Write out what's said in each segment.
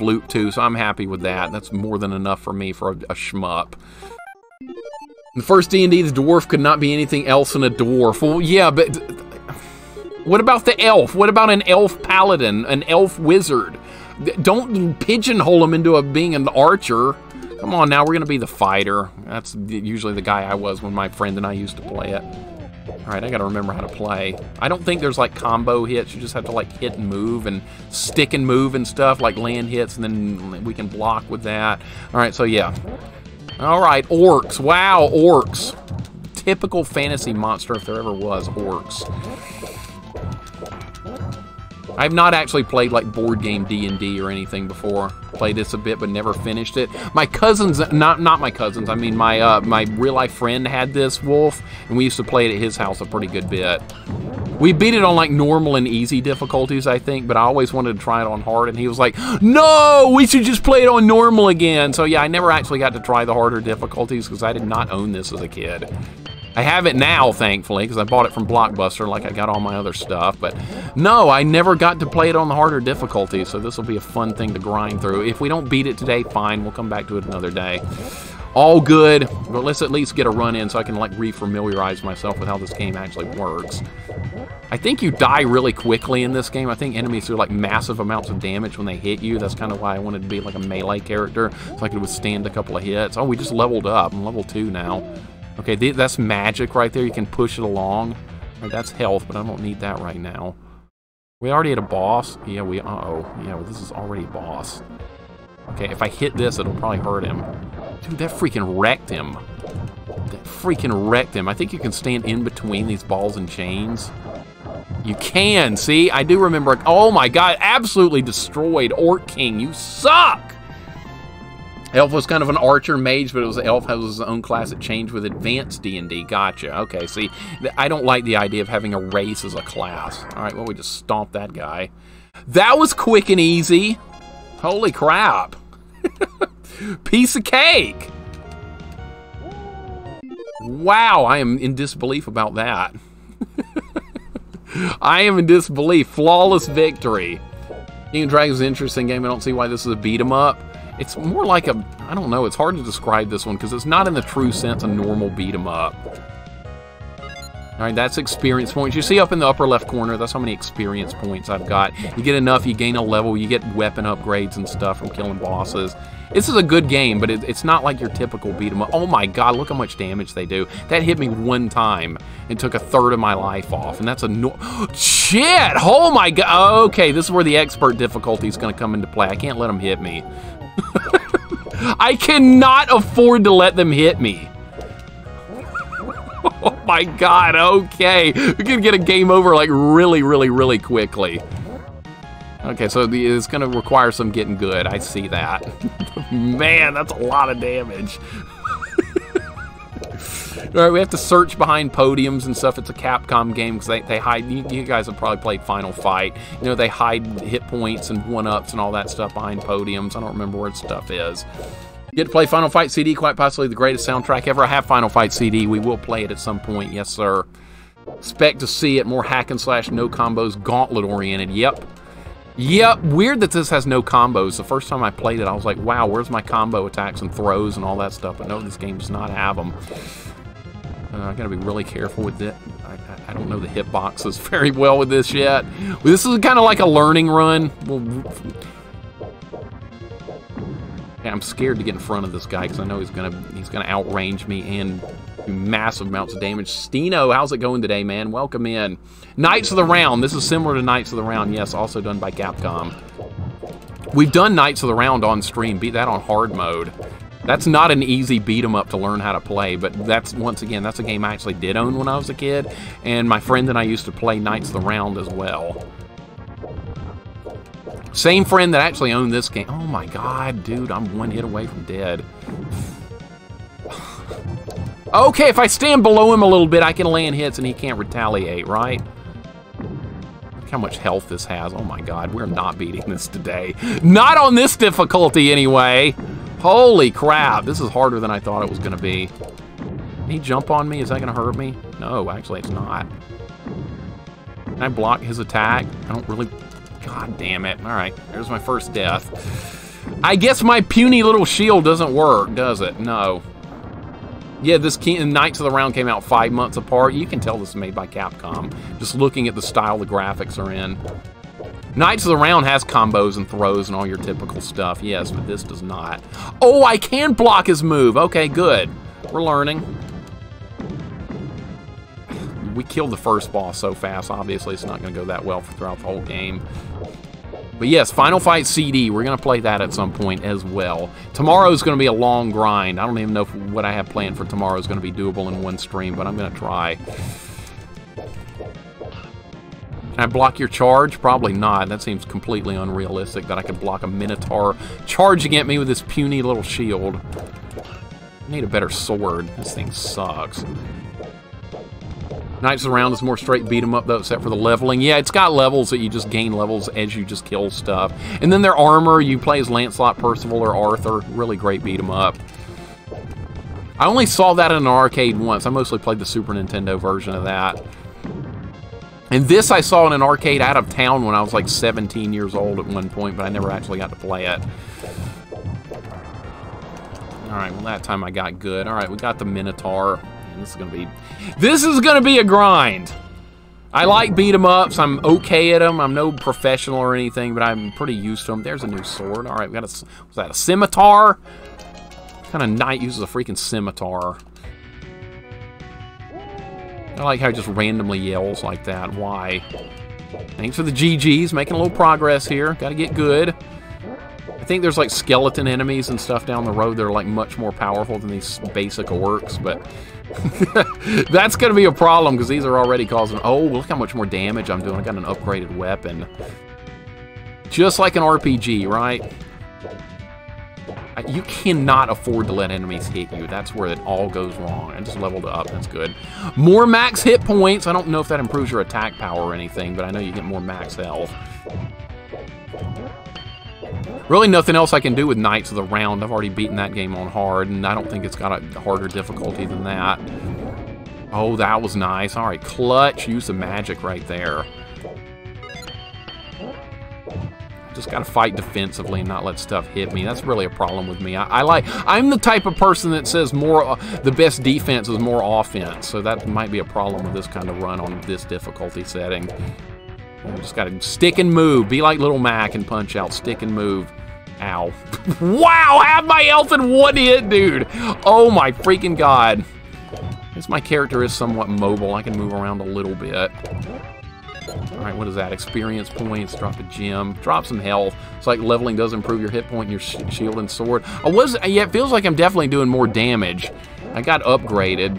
Bloop too, so I'm happy with that. That's more than enough for me for a, a shmup. In the first D&D, the dwarf could not be anything else than a dwarf. Well, yeah, but what about the elf? What about an elf paladin, an elf wizard? Don't pigeonhole him into a, being an archer. Come on now, we're going to be the fighter. That's usually the guy I was when my friend and I used to play it. All right, I got to remember how to play. I don't think there's like combo hits. You just have to like hit and move and stick and move and stuff, like land hits, and then we can block with that. All right, so yeah. All right, orcs. Wow, orcs. Typical fantasy monster if there ever was, orcs. I've not actually played like board game D&D or anything before. Played this a bit but never finished it. My cousins, not not my cousins, I mean my uh, my real life friend had this wolf and we used to play it at his house a pretty good bit. We beat it on like normal and easy difficulties, I think, but I always wanted to try it on hard and he was like, "No, we should just play it on normal again." So yeah, I never actually got to try the harder difficulties because I did not own this as a kid. I have it now, thankfully, because I bought it from Blockbuster like I got all my other stuff. But no, I never got to play it on the harder difficulty, so this will be a fun thing to grind through. If we don't beat it today, fine. We'll come back to it another day. All good, but let's at least get a run in so I can like refamiliarize myself with how this game actually works. I think you die really quickly in this game. I think enemies do like massive amounts of damage when they hit you. That's kind of why I wanted to be like a melee character so I could withstand a couple of hits. Oh, we just leveled up. I'm level 2 now. Okay, that's magic right there. You can push it along. Right, that's health, but I don't need that right now. We already had a boss. Yeah, we... Uh-oh. Yeah, well, this is already a boss. Okay, if I hit this, it'll probably hurt him. Dude, that freaking wrecked him. That freaking wrecked him. I think you can stand in between these balls and chains. You can, see? I do remember... Oh my god, absolutely destroyed Orc King. You suck! Elf was kind of an archer mage, but it was Elf has his own class that changed with advanced D&D. Gotcha. Okay, see, I don't like the idea of having a race as a class. All right, well, we just stomped that guy. That was quick and easy. Holy crap. Piece of cake. Wow, I am in disbelief about that. I am in disbelief. Flawless victory. King of Dragons is an interesting game. I don't see why this is a beat 'em up. It's more like a, I don't know, it's hard to describe this one because it's not in the true sense a normal beat 'em up. All right, that's experience points. You see up in the upper left corner, that's how many experience points I've got. You get enough, you gain a level, you get weapon upgrades and stuff from killing bosses. This is a good game, but it, it's not like your typical beat 'em up. Oh my god, look how much damage they do. That hit me one time and took a third of my life off, and that's a no shit. Oh my god. Okay, this is where the expert difficulty is going to come into play. I can't let them hit me. I cannot afford to let them hit me. Oh my god, okay. We can get a game over like really, really, really quickly. Okay, so the, it's going to require some getting good. I see that. Man, that's a lot of damage. Right, we have to search behind podiums and stuff. It's a Capcom game because they, they hide. You, you, guys have probably played Final Fight. You know, they hide hit points and one ups and all that stuff behind podiums. I don't remember where stuff is. You Get to play Final Fight CD, quite possibly the greatest soundtrack ever. I have Final Fight CD. We will play it at some point. Yes, sir. Expect to see it more hack and slash, no combos, gauntlet oriented. Yep. Yep, weird that this has no combos. The first time I played it, I was like, wow, where's my combo attacks and throws and all that stuff? But no, this game does not have them. Uh, I gotta be really careful with it. I, I, don't know the hitboxes very well with this yet. This is kind of like a learning run. yeah, I'm scared to get in front of this guy because I know he's gonna he's gonna outrange me and do massive amounts of damage. Stino, how's it going today, man? Welcome in. Knights of the Round. This is similar to Knights of the Round. Yes, also done by Capcom. We've done Knights of the Round on stream. Beat that on hard mode. That's not an easy beat 'em up to learn how to play, but that's once again that's a game I actually did own when I was a kid, and my friend and I used to play Knights of the Round as well. Same friend that actually owned this game. Oh my god, dude, I'm one hit away from dead. okay, if I stand below him a little bit, I can land hits and he can't retaliate, right? Look how much health this has. Oh my god, we're not beating this today. Not on this difficulty, anyway. Holy crap, this is harder than I thought it was going to be. Can he jump on me? Is that going to hurt me? No, actually it's not. Can I block his attack? I don't really... God damn it. All right, there's my first death. I guess my puny little shield doesn't work, does it? No. Yeah, this King, Knights of the Round came out five months apart. You can tell this is made by Capcom, just looking at the style the graphics are in. Knights of the Round has combos and throws and all your typical stuff, yes, but this does not. Oh, I can block his move. Okay, good. We're learning. We killed the first boss so fast, obviously it's not going to go that well throughout the whole game. But yes, Final Fight CD, we're going to play that at some point as well. Tomorrow's going to be a long grind. I don't even know if what I have planned for tomorrow is going to be doable in one stream, but I'm going to try. Can I block your charge? Probably not. That seems completely unrealistic that I could block a Minotaur charging at me with this puny little shield. I need a better sword. This thing sucks. Knights Around is more straight beat 'em up though, except for the leveling. Yeah, it's got levels that you just gain levels as you just kill stuff. And then their armor, you play as Lancelot, Percival, or Arthur. Really great beat 'em up. I only saw that in an arcade once. I mostly played the Super Nintendo version of that. And this I saw in an arcade out of town when I was like 17 years old at one point, but I never actually got to play it. Alright, well that time I got good. Alright, we got the Minotaur. This is gonna be this is gonna be a grind. I like beat 'em ups. I'm okay at them. I'm no professional or anything, but I'm pretty used to them. There's a new sword. All right, we got a was that a scimitar? What kind of knight uses a freaking scimitar? I like how he just randomly yells like that. Why? Thanks for the GGs. Making a little progress here. Got to get good. I think there's like skeleton enemies and stuff down the road that are like much more powerful than these basic orcs, but that's going to be a problem because these are already causing... Oh, look how much more damage I'm doing. I got an upgraded weapon. Just like an RPG, right? You cannot afford to let enemies hit you. That's where it all goes wrong. I just leveled up. That's good. More max hit points. I don't know if that improves your attack power or anything, but I know you get more max health. Really nothing else I can do with Knights of the Round. I've already beaten that game on hard, and I don't think it's got a harder difficulty than that. Oh, that was nice. All right, clutch. Use the magic right there. Just got to fight defensively and not let stuff hit me. That's really a problem with me. I, I like. I'm the type of person that says more. Uh, the best defense is more offense. So that might be a problem with this kind of run on this difficulty setting. Just got to stick and move. Be like Little Mac and punch out. Stick and move. Ow. wow, have my health in one hit, dude. Oh my freaking god. This my character is somewhat mobile. I can move around a little bit. Alright, what is that? Experience points, drop a gem, drop some health. It's like leveling does improve your hit point and your sh shield and sword. I was, yeah, it feels like I'm definitely doing more damage. I got upgraded.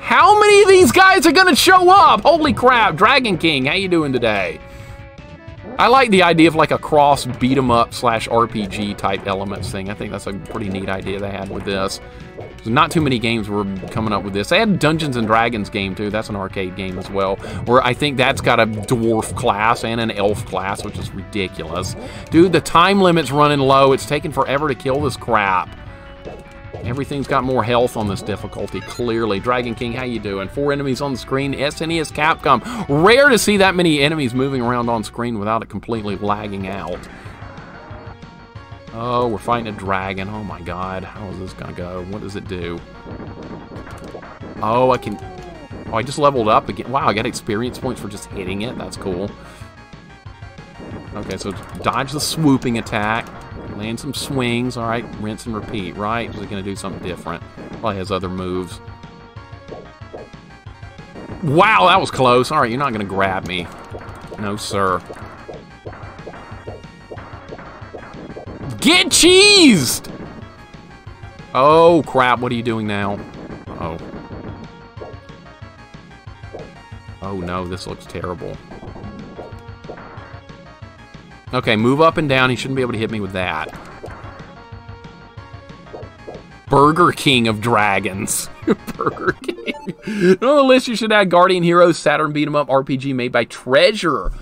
How many of these guys are gonna show up? Holy crap, Dragon King, how you doing today? I like the idea of like a cross beat 'em up slash RPG type elements thing. I think that's a pretty neat idea they had with this. Not too many games were coming up with this. They had Dungeons and Dragons game too. That's an arcade game as well. Where I think that's got a dwarf class and an elf class, which is ridiculous. Dude, the time limit's running low. It's taking forever to kill this crap. Everything's got more health on this difficulty, clearly. Dragon King, how you doing? Four enemies on the screen. SNES Capcom. Rare to see that many enemies moving around on screen without it completely lagging out. Oh, we're fighting a dragon. Oh my god. How is this gonna go? What does it do? Oh, I can... Oh, I just leveled up again. Wow, I got experience points for just hitting it. That's cool. Okay, so dodge the swooping attack. Land some swings. All right, rinse and repeat, right? Is it going to do something different? Probably has other moves. Wow, that was close. All right, you're not going to grab me. No, sir. Get cheesed! Oh, crap. What are you doing now? oh. Oh, no. This looks terrible. Okay, move up and down. He shouldn't be able to hit me with that. Burger King of Dragons. Burger King. On the list, you should add Guardian Heroes Saturn Beat 'em Up RPG made by Treasure.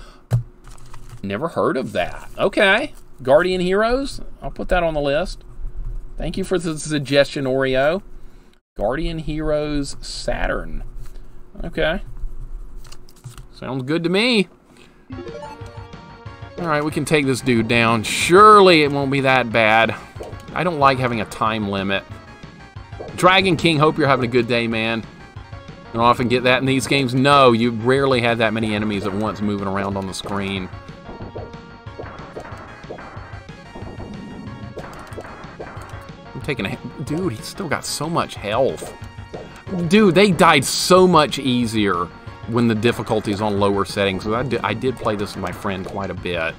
Never heard of that. Okay. Guardian Heroes. I'll put that on the list. Thank you for the suggestion, Oreo. Guardian Heroes Saturn. Okay. Sounds good to me. All right, we can take this dude down. Surely it won't be that bad. I don't like having a time limit. Dragon King, hope you're having a good day, man. You don't often get that in these games. No, you rarely have that many enemies at once moving around on the screen. Taking a... Dude, he's still got so much health. Dude, they died so much easier when the difficulty is on lower settings. I did, I did play this with my friend quite a bit.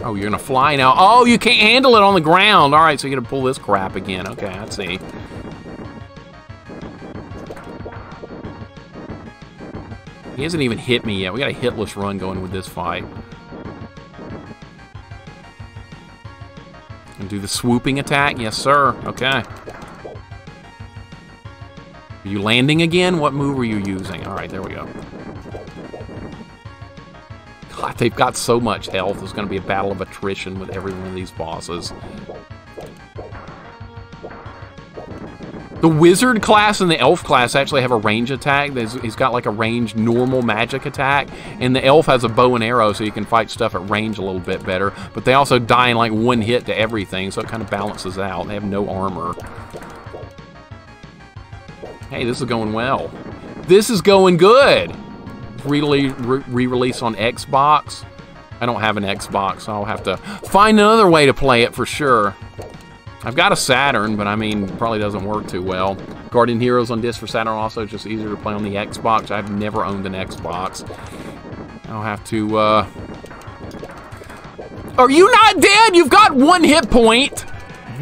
Oh, you're gonna fly now. Oh, you can't handle it on the ground. All right, so you're gonna pull this crap again. Okay, I see. He hasn't even hit me yet. We got a hitless run going with this fight. And do the swooping attack? Yes, sir. Okay. Are you landing again? What move are you using? All right, there we go. God, they've got so much health. There's going to be a battle of attrition with every one of these bosses. The wizard class and the elf class actually have a range attack. There's, he's got like a range normal magic attack, and the elf has a bow and arrow, so you can fight stuff at range a little bit better. But they also die in like one hit to everything, so it kind of balances out. They have no armor. Hey, this is going well. This is going good. Re-release on Xbox. I don't have an Xbox, so I'll have to find another way to play it for sure. I've got a Saturn, but I mean, probably doesn't work too well. Guardian Heroes on disc for Saturn also just easier to play on the Xbox. I've never owned an Xbox. I'll have to, uh... Are you not dead? You've got one hit point!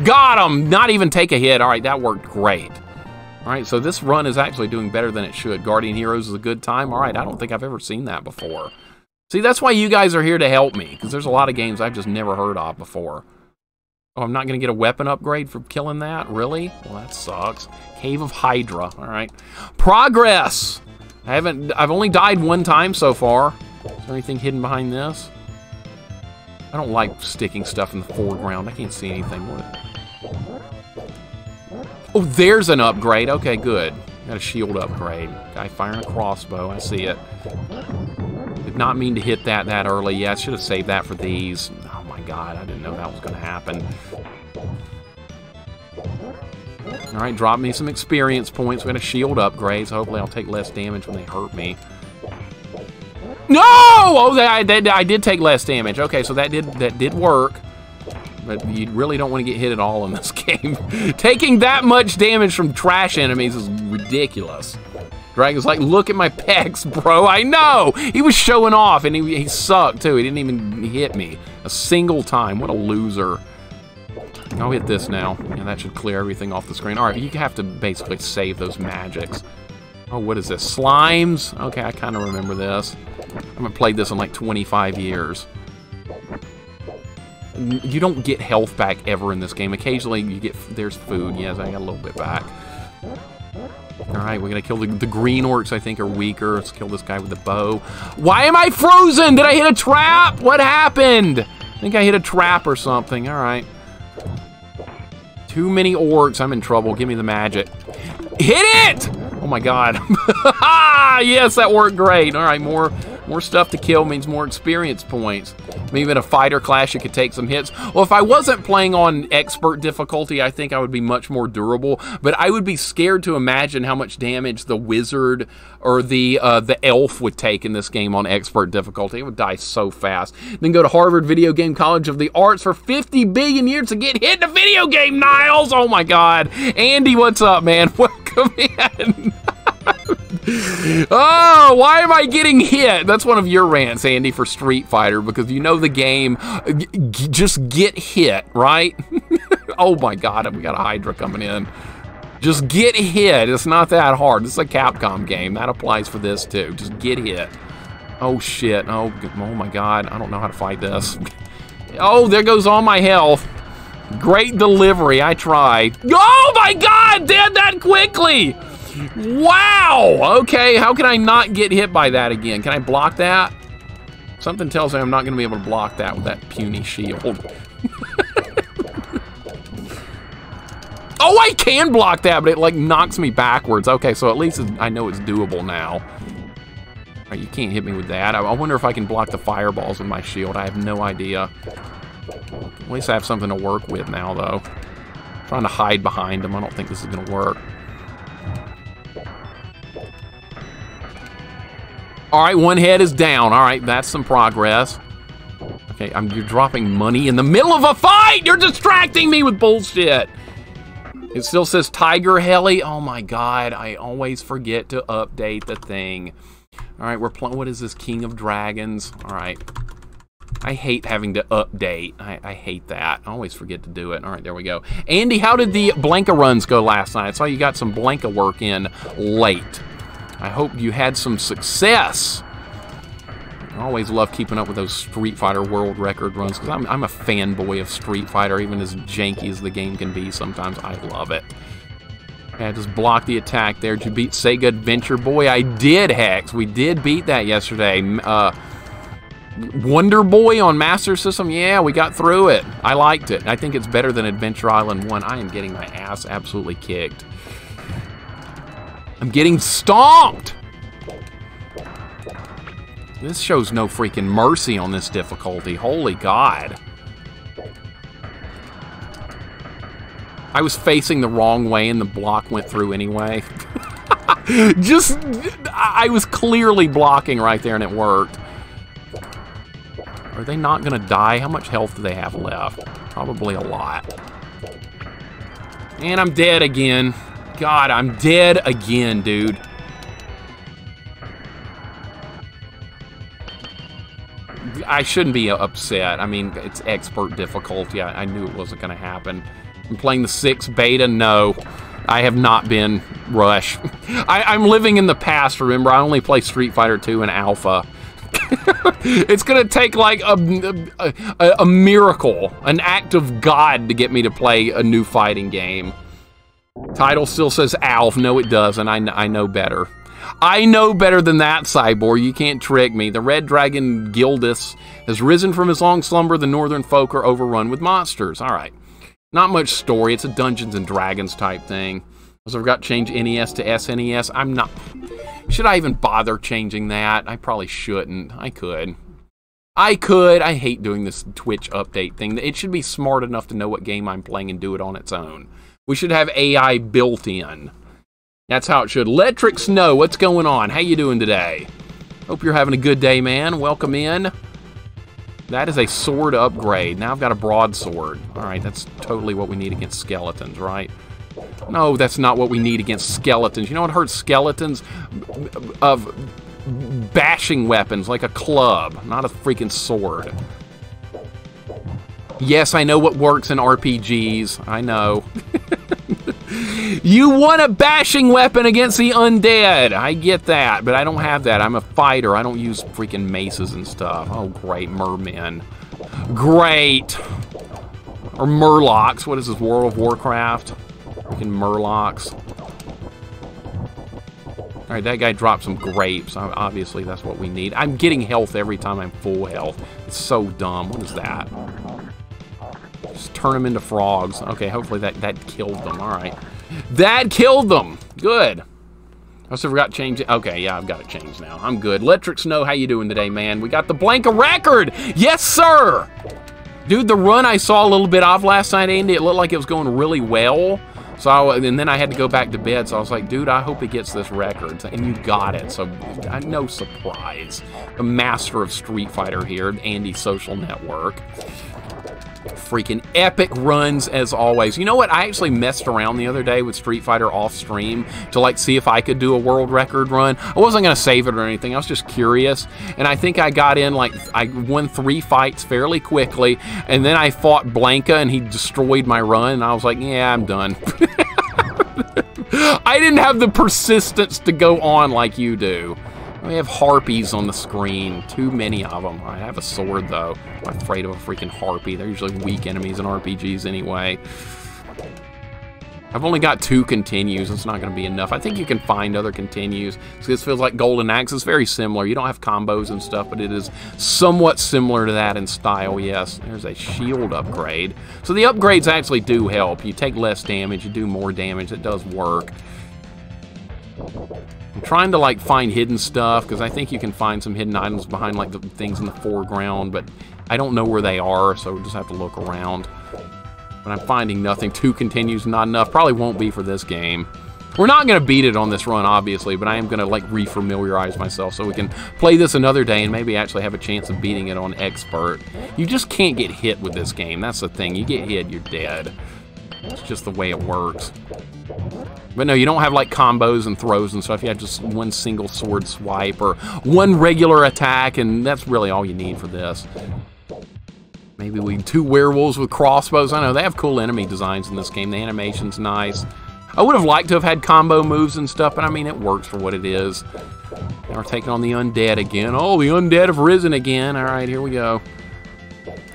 Got him! Not even take a hit. All right, that worked great. All right, so this run is actually doing better than it should. Guardian Heroes is a good time. All right, I don't think I've ever seen that before. See, that's why you guys are here to help me, because there's a lot of games I've just never heard of before. Oh, I'm not going to get a weapon upgrade for killing that? Really? Well, that sucks. Cave of Hydra. All right. Progress! I haven't... I've only died one time so far. Is there anything hidden behind this? I don't like sticking stuff in the foreground. I can't see anything. What? Oh, there's an upgrade. Okay, good. Got a shield upgrade. Guy firing a crossbow. I see it. Did not mean to hit that that early. Yeah, I should have saved that for these god, I didn't know that was going to happen. Alright, drop me some experience points. We got a shield upgrade, so hopefully I'll take less damage when they hurt me. No! Oh, I did, I did take less damage. Okay, so that did that did work. But you really don't want to get hit at all in this game. Taking that much damage from trash enemies is ridiculous. Dragon's like, look at my pecs, bro. I know. He was showing off, and he, he sucked, too. He didn't even hit me a single time. What a loser. I'll hit this now, and that should clear everything off the screen. All right, you have to basically save those magics. Oh, what is this? Slimes? Okay, I kind of remember this. I haven't played this in like 25 years. You don't get health back ever in this game. Occasionally, you get there's food. Yes, I got a little bit back. Alright, we're gonna kill the, the green orcs, I think, are weaker. Let's kill this guy with the bow. Why am I frozen? Did I hit a trap? What happened? I think I hit a trap or something. Alright. Too many orcs. I'm in trouble. Give me the magic. Hit it! Oh my god. yes, that worked great. Alright, more more stuff to kill means more experience points. Maybe in a fighter class you could take some hits. Well, if I wasn't playing on expert difficulty, I think I would be much more durable. But I would be scared to imagine how much damage the wizard or the uh, the elf would take in this game on expert difficulty. It would die so fast. Then go to Harvard Video Game College of the Arts for 50 billion years to get hit in a video game, Niles! Oh my god. Andy, what's up, man? Welcome in. oh, why am I getting hit? That's one of your rants, Andy, for Street Fighter, because you know the game. just get hit, right? oh my god, we got a Hydra coming in. Just get hit. It's not that hard. This is a Capcom game. That applies for this too. Just get hit. Oh shit. Oh, oh my god. I don't know how to fight this. oh, there goes all my health. Great delivery. I tried. Oh my god, dead that quickly. Wow! Okay, how can I not get hit by that again? Can I block that? Something tells me I'm not going to be able to block that with that puny shield. oh, I can block that, but it like knocks me backwards. Okay, so at least I know it's doable now. Right, you can't hit me with that. I, wonder if I can block the fireballs with my shield. I have no idea. At least I have something to work with now, though. I'm trying to hide behind them. I don't think this is going to work. All right, one head is down. All right, that's some progress. Okay, I'm, you're dropping money in the middle of a fight! You're distracting me with bullshit! It still says Tiger Heli. Oh my god, I always forget to update the thing. All right, we're playing. What is this? King of Dragons. All right. I hate having to update. I, I, hate that. I always forget to do it. All right, there we go. Andy, how did the Blanka runs go last night? I saw you got some Blanka work in late. I hope you had some success. I always love keeping up with those Street Fighter world record runs because I'm, I'm a fanboy of Street Fighter, even as janky as the game can be sometimes. I love it. I just blocked the attack there. Did you beat Sega Adventure Boy? I did, Hex. We did beat that yesterday. Uh, Wonder Boy on Master System? Yeah, we got through it. I liked it. I think it's better than Adventure Island 1. I am getting my ass absolutely kicked. I'm getting stomped! This shows no freaking mercy on this difficulty. Holy God. I was facing the wrong way and the block went through anyway. Just, I was clearly blocking right there and it worked. Are they not going to die? How much health do they have left? Probably a lot. And I'm dead again. God, I'm dead again, dude. I shouldn't be upset. I mean, it's expert difficulty. I, I knew it wasn't going to happen. I'm playing the 6 beta. No, I have not been Rush. I, I'm living in the past, remember? I only play Street Fighter 2 and alpha. it's going to take like a, a, a, miracle, an act of God to get me to play a new fighting game. Title still says Alf. No, it doesn't. I, I know better. I know better than that, Cyborg. You can't trick me. The Red Dragon Gildiss has risen from his long slumber. The northern folk are overrun with monsters. All right. Not much story. It's a Dungeons and Dragons type thing. Also, I forgot to change NES to SNES. I'm not... Should I even bother changing that? I probably shouldn't. I could. I could. I hate doing this Twitch update thing. It should be smart enough to know what game I'm playing and do it on its own. We should have AI built in. That's how it should. Electric Snow, what's going on? How you doing today? Hope you're having a good day, man. Welcome in. That is a sword upgrade. Now I've got a broadsword. All right, that's totally what we need against skeletons, right? No, that's not what we need against skeletons. You know what hurts skeletons? Of bashing weapons, like a club, not a freaking sword. Yes, I know what works in RPGs. I know. you want a bashing weapon against the undead. I get that, but I don't have that. I'm a fighter. I don't use freaking maces and stuff. Oh, great. Mermen. Great. Or Murlocs. What is this, World of Warcraft? Freaking Murlocs. All right, that guy dropped some grapes. Obviously, that's what we need. I'm getting health every time I'm full health. It's so dumb. What is that? Just turn them into frogs. Okay, hopefully that, that killed them. All right. That killed them. Good. I also forgot to change it. Okay, yeah, I've got it changed now. I'm good. Electric Snow, how you doing today, man? We got the Blanka record. Yes, sir. Dude, the run I saw a little bit of last night, Andy, it looked like it was going really well. So, I, and then I had to go back to bed, so I was like, dude, I hope he gets this record. And you got it, so no surprise. The master of Street Fighter here, Andy Social Network freaking epic runs as always. You know what? I actually messed around the other day with Street Fighter off stream to like see if I could do a world record run. I wasn't going to save it or anything. I was just curious. And I think I got in like I won 3 fights fairly quickly and then I fought Blanka and he destroyed my run and I was like, "Yeah, I'm done." I didn't have the persistence to go on like you do. We have harpies on the screen. Too many of them. I have a sword, though. I'm afraid of a freaking harpy. They're usually weak enemies in RPGs anyway. I've only got two continues. It's not going to be enough. I think you can find other continues. This feels like Golden Axe. It's very similar. You don't have combos and stuff, but it is somewhat similar to that in style, yes. There's a shield upgrade. So the upgrades actually do help. You take less damage, you do more damage. It does work. I'm trying to like find hidden stuff because I think you can find some hidden items behind like the things in the foreground, but I don't know where they are, so we'll just have to look around. But I'm finding nothing. Two continues, not enough. Probably won't be for this game. We're not going to beat it on this run, obviously, but I am going to like refamiliarize myself so we can play this another day and maybe actually have a chance of beating it on Expert. You just can't get hit with this game. That's the thing. You get hit, you're dead. It's just the way it works. But no, you don't have like combos and throws and stuff. You have just one single sword swipe or one regular attack, and that's really all you need for this. Maybe we two werewolves with crossbows. I know they have cool enemy designs in this game. The animation's nice. I would have liked to have had combo moves and stuff, but I mean, it works for what it is. Now we're taking on the undead again. Oh, the undead have risen again. All right, here we go.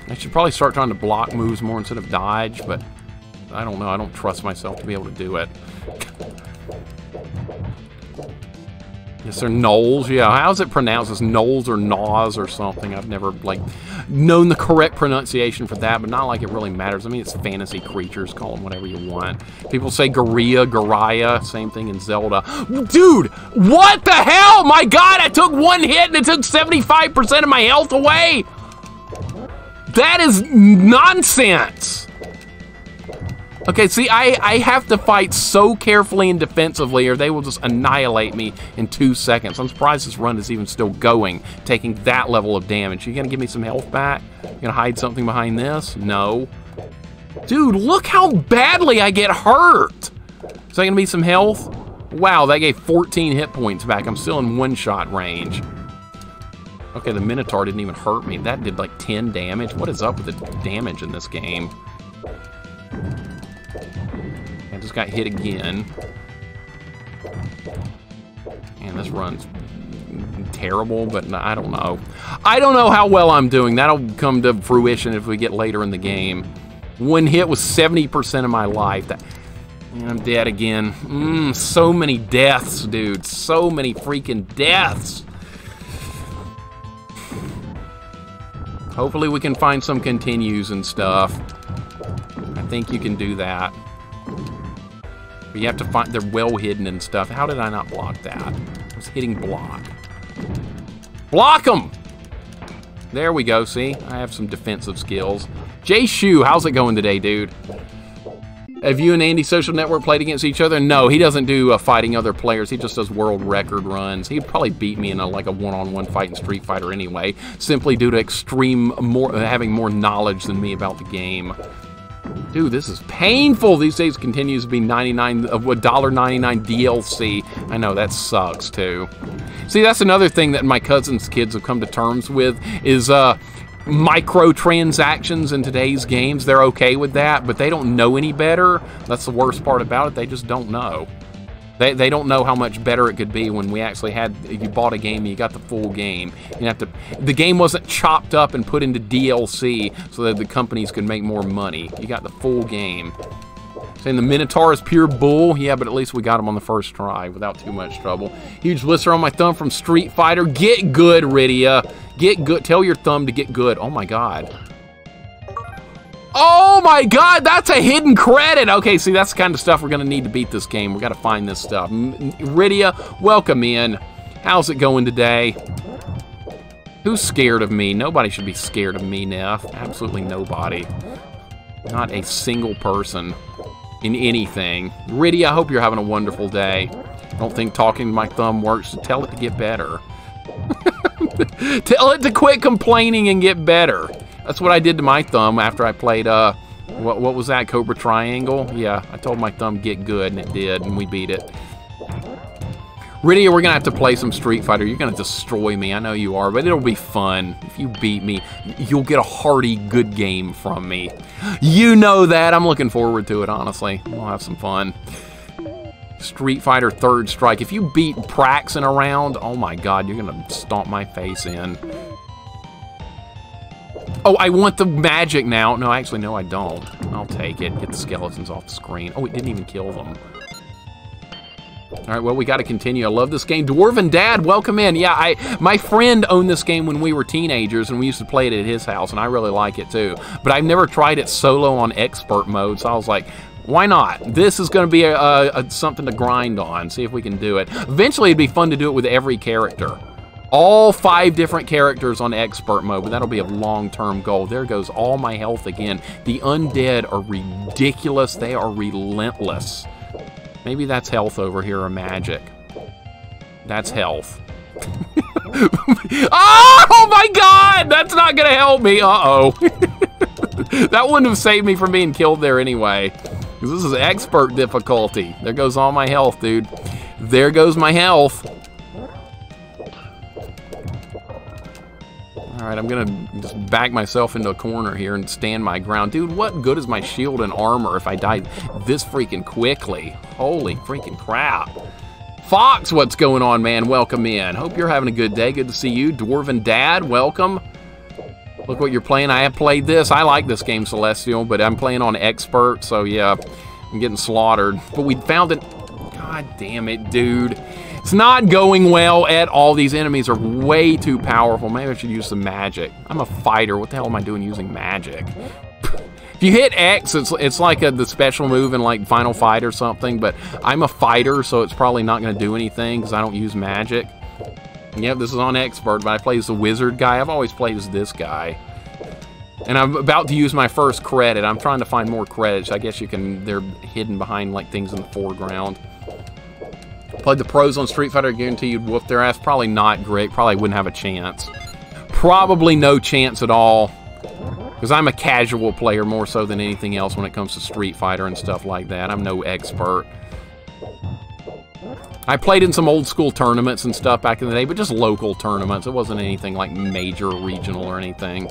I should probably start trying to block moves more instead of dodge, but I don't know. I don't trust myself to be able to do it. Yes, Gnolls. Yeah, how's it pronounced? It's Gnolls or Naws or something. I've never, like, known the correct pronunciation for that, but not like it really matters. I mean, it's fantasy creatures. Call them whatever you want. People say Garia, Garaya. Same thing in Zelda. Dude, what the hell? My God, I took one hit and it took 75% of my health away. That is nonsense. Okay, see, I, I have to fight so carefully and defensively or they will just annihilate me in two seconds. I'm surprised this run is even still going, taking that level of damage. You gonna give me some health back? You gonna hide something behind this? No. Dude, look how badly I get hurt. Is that gonna be some health? Wow, that gave 14 hit points back. I'm still in one-shot range. Okay, the Minotaur didn't even hurt me. That did like 10 damage. What is up with the damage in this game? Just got hit again. And this run's terrible, but I don't know. I don't know how well I'm doing. That'll come to fruition if we get later in the game. One hit was 70% of my life. That, I'm dead again. Mm, so many deaths, dude. So many freaking deaths. Hopefully we can find some continues and stuff. I think you can do that. You have to find, they're well hidden and stuff. How did I not block that? I was hitting block. Block them! There we go, see? I have some defensive skills. Jay Shu, how's it going today, dude? Have you and Andy Social Network played against each other? No, he doesn't do uh, fighting other players. He just does world record runs. He'd probably beat me in a, like a one-on-one -on -one fight in Street Fighter anyway, simply due to extreme more having more knowledge than me about the game. Dude, this is painful. These days continues to be 99 of uh, $1.99 DLC. I know that sucks too. See, that's another thing that my cousin's kids have come to terms with is uh microtransactions in today's games. They're okay with that, but they don't know any better. That's the worst part about it. They just don't know. They, they don't know how much better it could be when we actually had you bought a game and you got the full game. You have to the game wasn't chopped up and put into DLC so that the companies could make more money. You got the full game. Saying the Minotaur is pure bull. Yeah, but at least we got him on the first try without too much trouble. Huge blister on my thumb from Street Fighter. Get good, Rydia. Get good. Tell your thumb to get good. Oh my god. Oh my god, that's a hidden credit. Okay, see, that's the kind of stuff we're to need to beat this game. we got to find this stuff. Rydia, welcome in. How's it going today? Who's scared of me? Nobody should be scared of me, Neff. Absolutely nobody. Not a single person in anything. Rydia, I hope you're having a wonderful day. I don't think talking to my thumb works, tell it to get better. tell it to quit complaining and get better. That's what I did to my thumb after I played, uh, what, what was that, Cobra Triangle? Yeah, I told my thumb get good, and it did, and we beat it. Rydia, we're to have to play some Street Fighter. You're to destroy me. I know you are, but it'll be fun. If you beat me, you'll get a hearty good game from me. You know that. I'm looking forward to it, honestly. We'll have some fun. Street Fighter Third Strike. If you beat Praxin around, oh my god, you're to stomp my face in. Oh, I want the magic now. No, actually, no, I don't. I'll take it. Get the skeletons off the screen. Oh, it didn't even kill them. All right, well, we got to continue. I love this game. Dwarven Dad, welcome in. Yeah, I my friend owned this game when we were teenagers, and we used to play it at his house, and I really like it too. But I've never tried it solo on expert mode, so I was like, Why not? This is going to be a, a, a, something to grind on. See if we can do it. Eventually, it'd be fun to do it with every character. All five different characters on expert mode, but that'll be a long-term goal. There goes all my health again. The undead are ridiculous. They are relentless. Maybe that's health over here or magic. That's health. oh my god! That's not gonna help me. Uh-oh. that wouldn't have saved me from being killed there anyway. Because This is expert difficulty. There goes all my health, dude. There goes my health. All right, I'm gonna just back myself into a corner here and stand my ground. Dude, what good is my shield and armor if I die this freaking quickly? Holy freaking crap. Fox, what's going on, man? Welcome in. Hope you're having a good day. Good to see you. Dwarven Dad, welcome. Look what you're playing. I have played this. I like this game, Celestial, but I'm playing on Expert, so yeah, I'm getting slaughtered. But we found it. God damn it, dude. It's not going well at all. These enemies are way too powerful. Maybe I should use some magic. I'm a fighter. What the hell am I doing using magic? If you hit X, it's it's like a, the special move in like Final Fight or something, but I'm a fighter, so it's probably not going to do anything because I don't use magic. Yep, this is on Expert, but I play as the wizard guy. I've always played as this guy. And I'm about to use my first credit. I'm trying to find more credits. I guess you can, they're hidden behind like things in the foreground. Played the pros on Street Fighter, I guarantee you'd whoop their ass. Probably not great. Probably wouldn't have a chance. Probably no chance at all. Because I'm a casual player more so than anything else when it comes to Street Fighter and stuff like that. I'm no expert. I played in some old school tournaments and stuff back in the day, but just local tournaments. It wasn't anything like major regional or anything.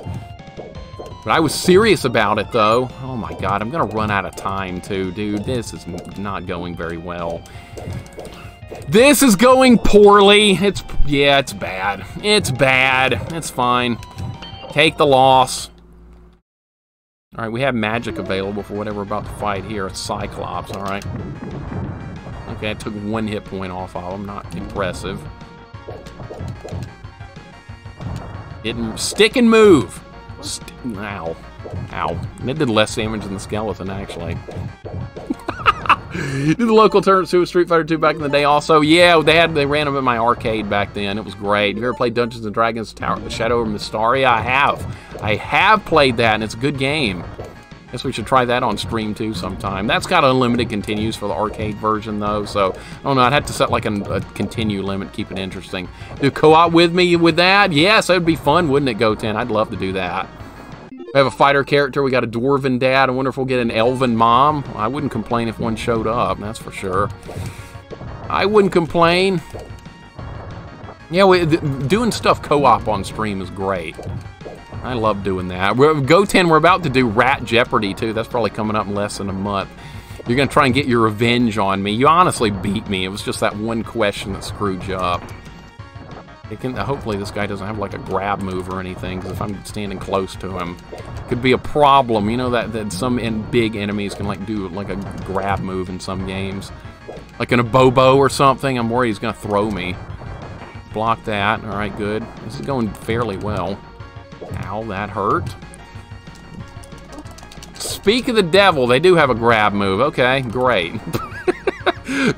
But I was serious about it, though. Oh my god, I'm to run out of time, too. Dude, this is not going very well. This is going poorly. It's, yeah, it's bad. It's bad. It's fine. Take the loss. All right, we have magic available for whatever we're about to fight here. It's Cyclops, all right. Okay, I took one hit point off of him. Not impressive. Didn't stick and move. St ow. Ow. It did less damage than the skeleton, actually. The local turn to Street Fighter 2 back in the day also? Yeah, they had they ran them in my arcade back then. It was great. Have you ever played Dungeons and Dragons Tower the Shadow of Mystara? I have. I have played that, and it's a good game. Guess we should try that on stream too sometime. That's got unlimited continues for the arcade version though, so I don't know. I'd have to set like a, a continue limit, keep it interesting. Do co-op with me with that? Yes, that would be fun, wouldn't it, Goten? I'd love to do that. We have a fighter character. We got a dwarven dad. I wonder if we'll get an elven mom. I wouldn't complain if one showed up. That's for sure. I wouldn't complain. Yeah, we, doing stuff co-op on stream is great. I love doing that. We're, Goten, we're about to do Rat Jeopardy, too. That's probably coming up in less than a month. You're going to try and get your revenge on me. You honestly beat me. It was just that one question that screwed you up. It can, hopefully this guy doesn't have like a grab move or anything, because if I'm standing close to him, could be a problem. You know that, that some big enemies can like do like a grab move in some games. Like in Abobo or something, I'm worried he's going to throw me. Block that. All right, good. This is going fairly well. Ow, that hurt. Speak of the devil, they do have a grab move. Okay, great.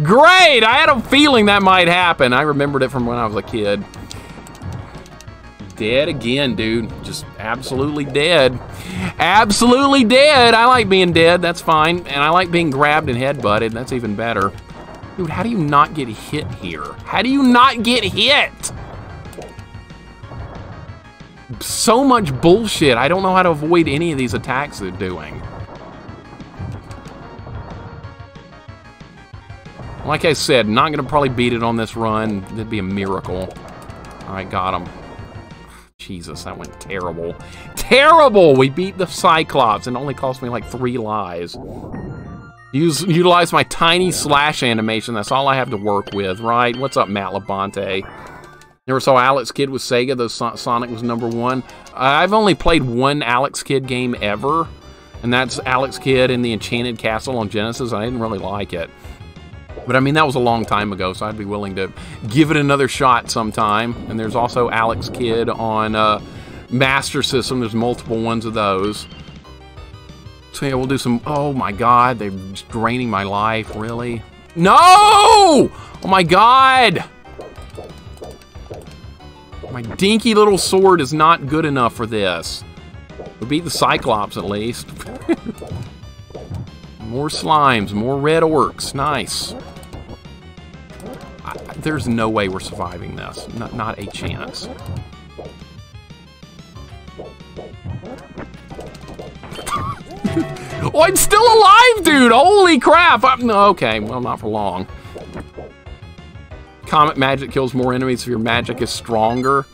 great! I had a feeling that might happen. I remembered it from when I was a kid. Dead again, dude. Just absolutely dead. Absolutely dead. I like being dead. That's fine. And I like being grabbed and headbutted. That's even better. Dude, how do you not get hit here? How do you not get hit? so much bullshit. I don't know how to avoid any of these attacks they're doing. Like I said, not going to probably beat it on this run. That'd be a miracle. Right, got him. Jesus, that went terrible. Terrible! We beat the Cyclops and only cost me like three lives. Use Utilize my tiny slash animation. That's all I have to work with, right? What's up, Matt Labonte? Never saw Alex Kidd with Sega, though Sonic was number one. I've only played one Alex Kidd game ever, and that's Alex Kidd in the Enchanted Castle on Genesis. I didn't really like it. But I mean, that was a long time ago, so I'd be willing to give it another shot sometime. And there's also Alex Kidd on uh, Master System. There's multiple ones of those. So yeah, we'll do some... Oh my god, they're draining my life, really? No! Oh my god! My dinky little sword is not good enough for this. We beat the Cyclops at least. more slimes, more red orcs. Nice. There's no way we're surviving this. Not, not a chance. oh, I'm still alive, dude! Holy crap! I'm, okay, well, not for long. Comet magic kills more enemies if your magic is stronger.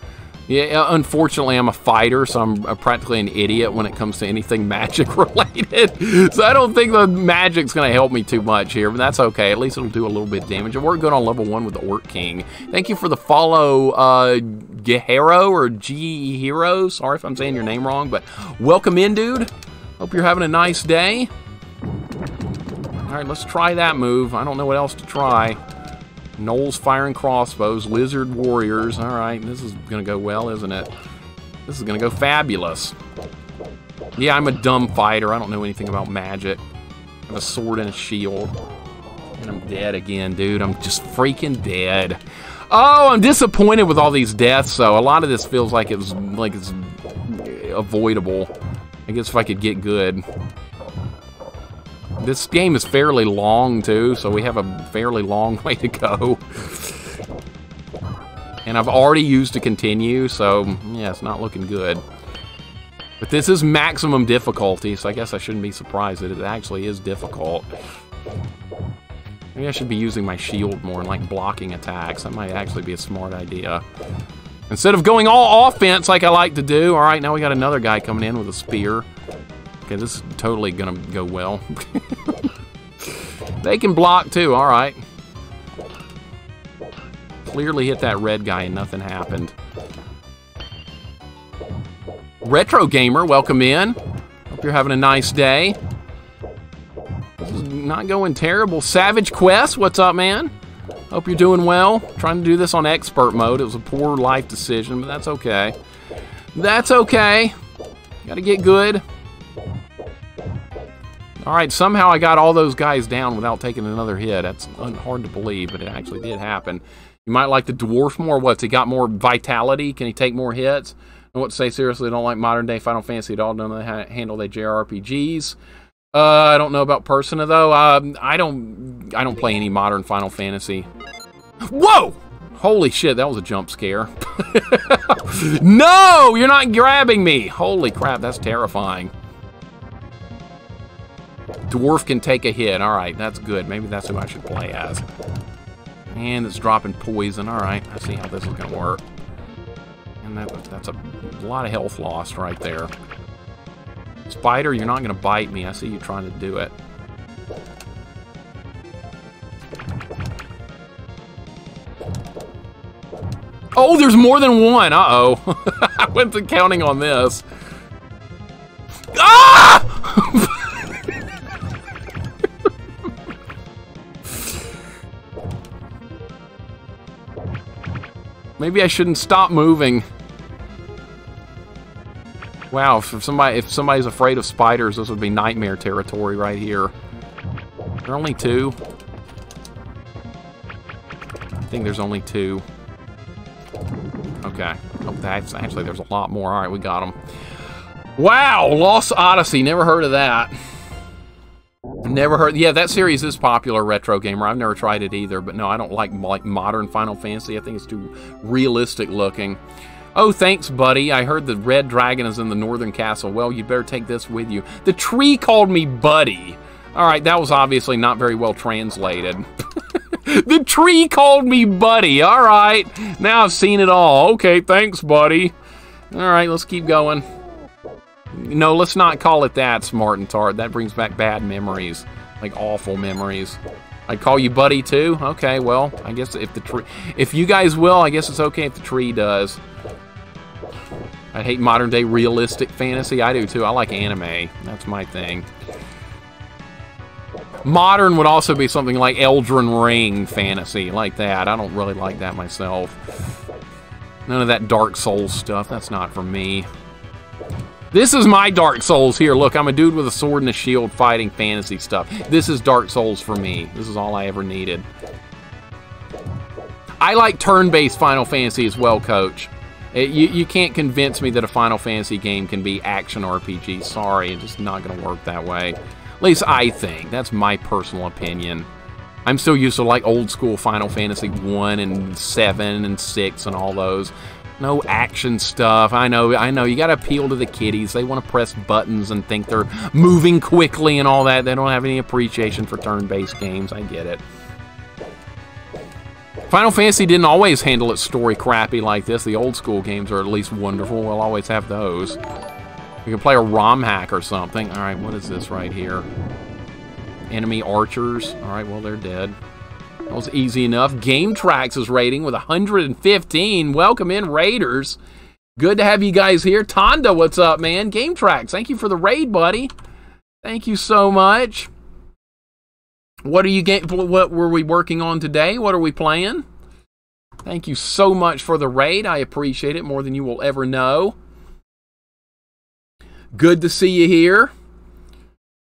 Yeah, unfortunately, I'm a fighter, so I'm practically an idiot when it comes to anything magic related. so I don't think the magic's going to help me too much here, but that's okay. At least it'll do a little bit of damage. We're good on level one with the Orc King. Thank you for the follow, uh, Gehero or G Hero. Sorry if I'm saying your name wrong, but welcome in, dude. Hope you're having a nice day. All right, let's try that move. I don't know what else to try. Gnolls firing crossbows, lizard warriors. All right, this is going to go well, isn't it? This is going to go fabulous. Yeah, I'm a dumb fighter. I don't know anything about magic. I have a sword and a shield. And I'm dead again, dude. I'm just freaking dead. Oh, I'm disappointed with all these deaths, though. A lot of this feels like it's like it's avoidable. I guess if I could get good. This game is fairly long, too, so we have a fairly long way to go. And I've already used a continue, so yeah, it's not looking good. But this is maximum difficulty, so I guess I shouldn't be surprised that it actually is difficult. Maybe I should be using my shield more and like blocking attacks. That might actually be a smart idea. Instead of going all offense like I like to do. All right, now we got another guy coming in with a spear. Okay, this is totally gonna go well. they can block too, all right. Clearly hit that red guy and nothing happened. Retro Gamer, welcome in. Hope you're having a nice day. Not going terrible. Savage Quest, what's up, man? Hope you're doing well. Trying to do this on expert mode. It was a poor life decision, but that's okay. That's okay. Gotta get good. All right, somehow I got all those guys down without taking another hit. That's hard to believe, but it actually did happen. You might like the dwarf more. What's he got more vitality? Can he take more hits? I want to say seriously, I don't like modern day Final Fantasy at all. Don't know how to handle their JRPGs. Uh, I don't know about Persona though. Um, I don't. I don't play any modern Final Fantasy. Whoa! Holy shit, that was a jump scare. no, you're not grabbing me. Holy crap, that's terrifying. Dwarf can take a hit. All right, that's good. Maybe that's who I should play as. And it's dropping poison. All right, I see how this is going to work. And that, that's a lot of health lost right there. Spider, you're not going to bite me. I see you trying to do it. Oh, there's more than one. Uh-oh. I went to counting on this. Ah! Maybe I shouldn't stop moving. Wow, if somebody if somebody's afraid of spiders, this would be nightmare territory right here. There are only two. I think there's only two. Okay. Oh, that's actually there's a lot more. All right, we got them. Wow, Lost Odyssey. Never heard of that. Never heard. Yeah, that series is popular. Retro gamer. I've never tried it either, but no, I don't like like modern Final Fantasy. I think it's too realistic looking. Oh, thanks, buddy. I heard the red dragon is in the northern castle. Well, you better take this with you. The tree called me buddy. All right, that was obviously not very well translated. the tree called me buddy. All right, now I've seen it all. Okay, thanks, buddy. All right, let's keep going. No, let's not call it that, Smart and Tart. That brings back bad memories, like awful memories. I call you buddy too. Okay, well, I guess if the tree, if you guys will, I guess it's okay if the tree does. I hate modern day realistic fantasy. I do too. I like anime. That's my thing. Modern would also be something like Elden Ring fantasy, like that. I don't really like that myself. None of that Dark Souls stuff. That's not for me. This is my Dark Souls here. Look, I'm a dude with a sword and a shield fighting fantasy stuff. This is Dark Souls for me. This is all I ever needed. I like turn-based Final Fantasy as well, Coach. It, you, you can't convince me that a Final Fantasy game can be action RPG. Sorry, it's just not going to work that way. At least I think. That's my personal opinion. I'm still used to like old school Final Fantasy 1 and 7 and 6 and all those. No action stuff. I know, I know. You got to appeal to the kiddies. They want to press buttons and think they're moving quickly and all that. They don't have any appreciation for turn-based games. I get it. Final Fantasy didn't always handle its story crappy like this. The old school games are at least wonderful. We'll always have those. You can play a ROM hack or something. All right, what is this right here? Enemy archers. All right, well, they're dead. That was easy enough. Game Tracks is rating with 115. Welcome in, Raiders. Good to have you guys here. Tonda, what's up, man? Game Tracks, thank you for the raid, buddy. Thank you so much. What are you get? What were we working on today? What are we playing? Thank you so much for the raid. I appreciate it more than you will ever know. Good to see you here.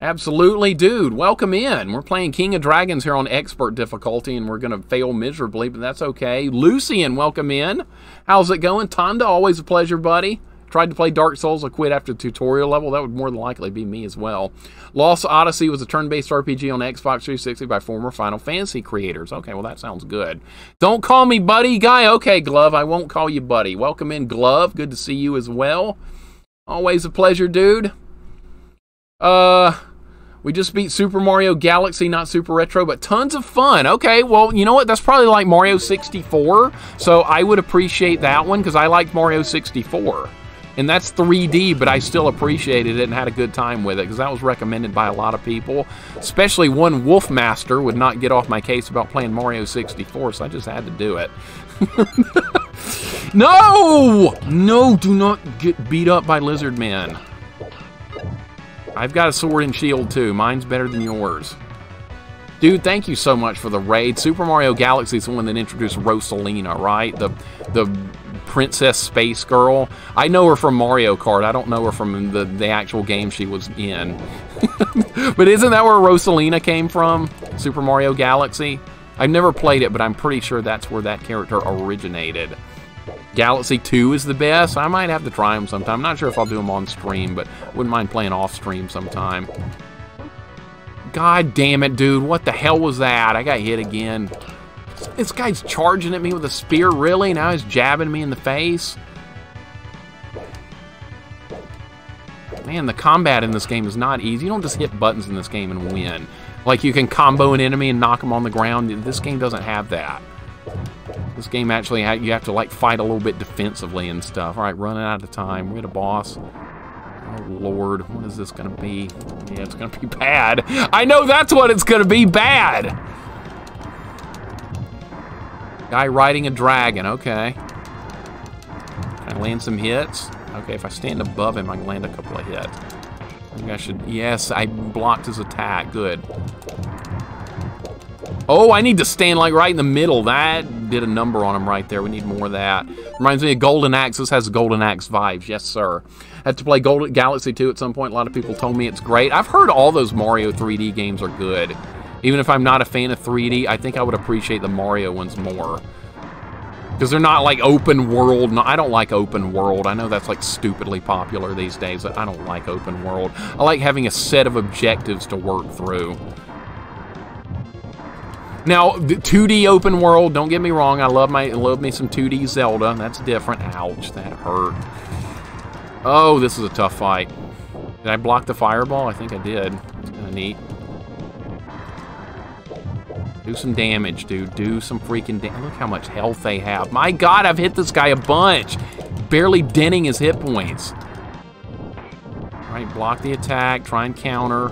Absolutely, dude. Welcome in. We're playing King of Dragons here on expert difficulty, and we're going to fail miserably, but that's okay. Lucian, welcome in. How's it going? Tonda, always a pleasure, buddy. Tried to play Dark Souls, I quit after the tutorial level. That would more than likely be me as well. Lost Odyssey was a turn-based RPG on Xbox 360 by former Final Fantasy creators. Okay, well, that sounds good. Don't call me buddy guy. Okay, Glove, I won't call you buddy. Welcome in, Glove. Good to see you as well. Always a pleasure, dude. Uh, we just beat Super Mario Galaxy, not Super Retro, but tons of fun. Okay, well, you know what? That's probably like Mario 64, so I would appreciate that one because I liked Mario 64. And that's 3D, but I still appreciated it and had a good time with it because that was recommended by a lot of people. Especially one Wolfmaster would not get off my case about playing Mario 64, so I just had to do it. no! No, do not get beat up by Lizard Man. I've got a sword and shield too. Mine's better than yours. Dude, thank you so much for the raid. Super Mario Galaxy is the one that introduced Rosalina, right? The the Princess Space Girl. I know her from Mario Kart. I don't know her from the, the actual game she was in. but isn't that where Rosalina came from? Super Mario Galaxy? I've never played it, but I'm pretty sure that's where that character originated. Galaxy 2 is the best. I might have to try them sometime. I'm not sure if I'll do them on stream, but wouldn't mind playing off stream sometime. God damn it, dude. What the hell was that? I got hit again. This guy's charging at me with a spear, really? Now he's jabbing me in the face? Man, the combat in this game is not easy. You don't just hit buttons in this game and win. Like, you can combo an enemy and knock them on the ground. This game doesn't have that. This game actually, you have to like fight a little bit defensively and stuff. All right, running out of time. We're at a boss. Oh, Lord. What is this going to be? Yeah, it's going to be bad. I know that's what it's going to be. Bad. Guy riding a dragon. Okay. Can I land some hits? Okay, if I stand above him, I can land a couple of hits. I think I should... Yes, I blocked his attack. Good. Oh, I need to stand like right in the middle. That did a number on him right there. We need more of that. Reminds me of Golden Axe. This has Golden Axe vibes. Yes, sir. Had to play Golden Galaxy 2 at some point. A lot of people told me it's great. I've heard all those Mario 3D games are good. Even if I'm not a fan of 3D, I think I would appreciate the Mario ones more. Because they're not like open world. No, I don't like open world. I know that's like stupidly popular these days. But I don't like open world. I like having a set of objectives to work through. Now, the 2D open world, don't get me wrong, I love my love me some 2D Zelda. That's different. Ouch, that hurt. Oh, this is a tough fight. Did I block the fireball? I think I did. It's kind of neat. Do some damage, dude. Do some freaking damage. Look how much health they have. My god, I've hit this guy a bunch. Barely denting his hit points. All right, block the attack. Try and counter.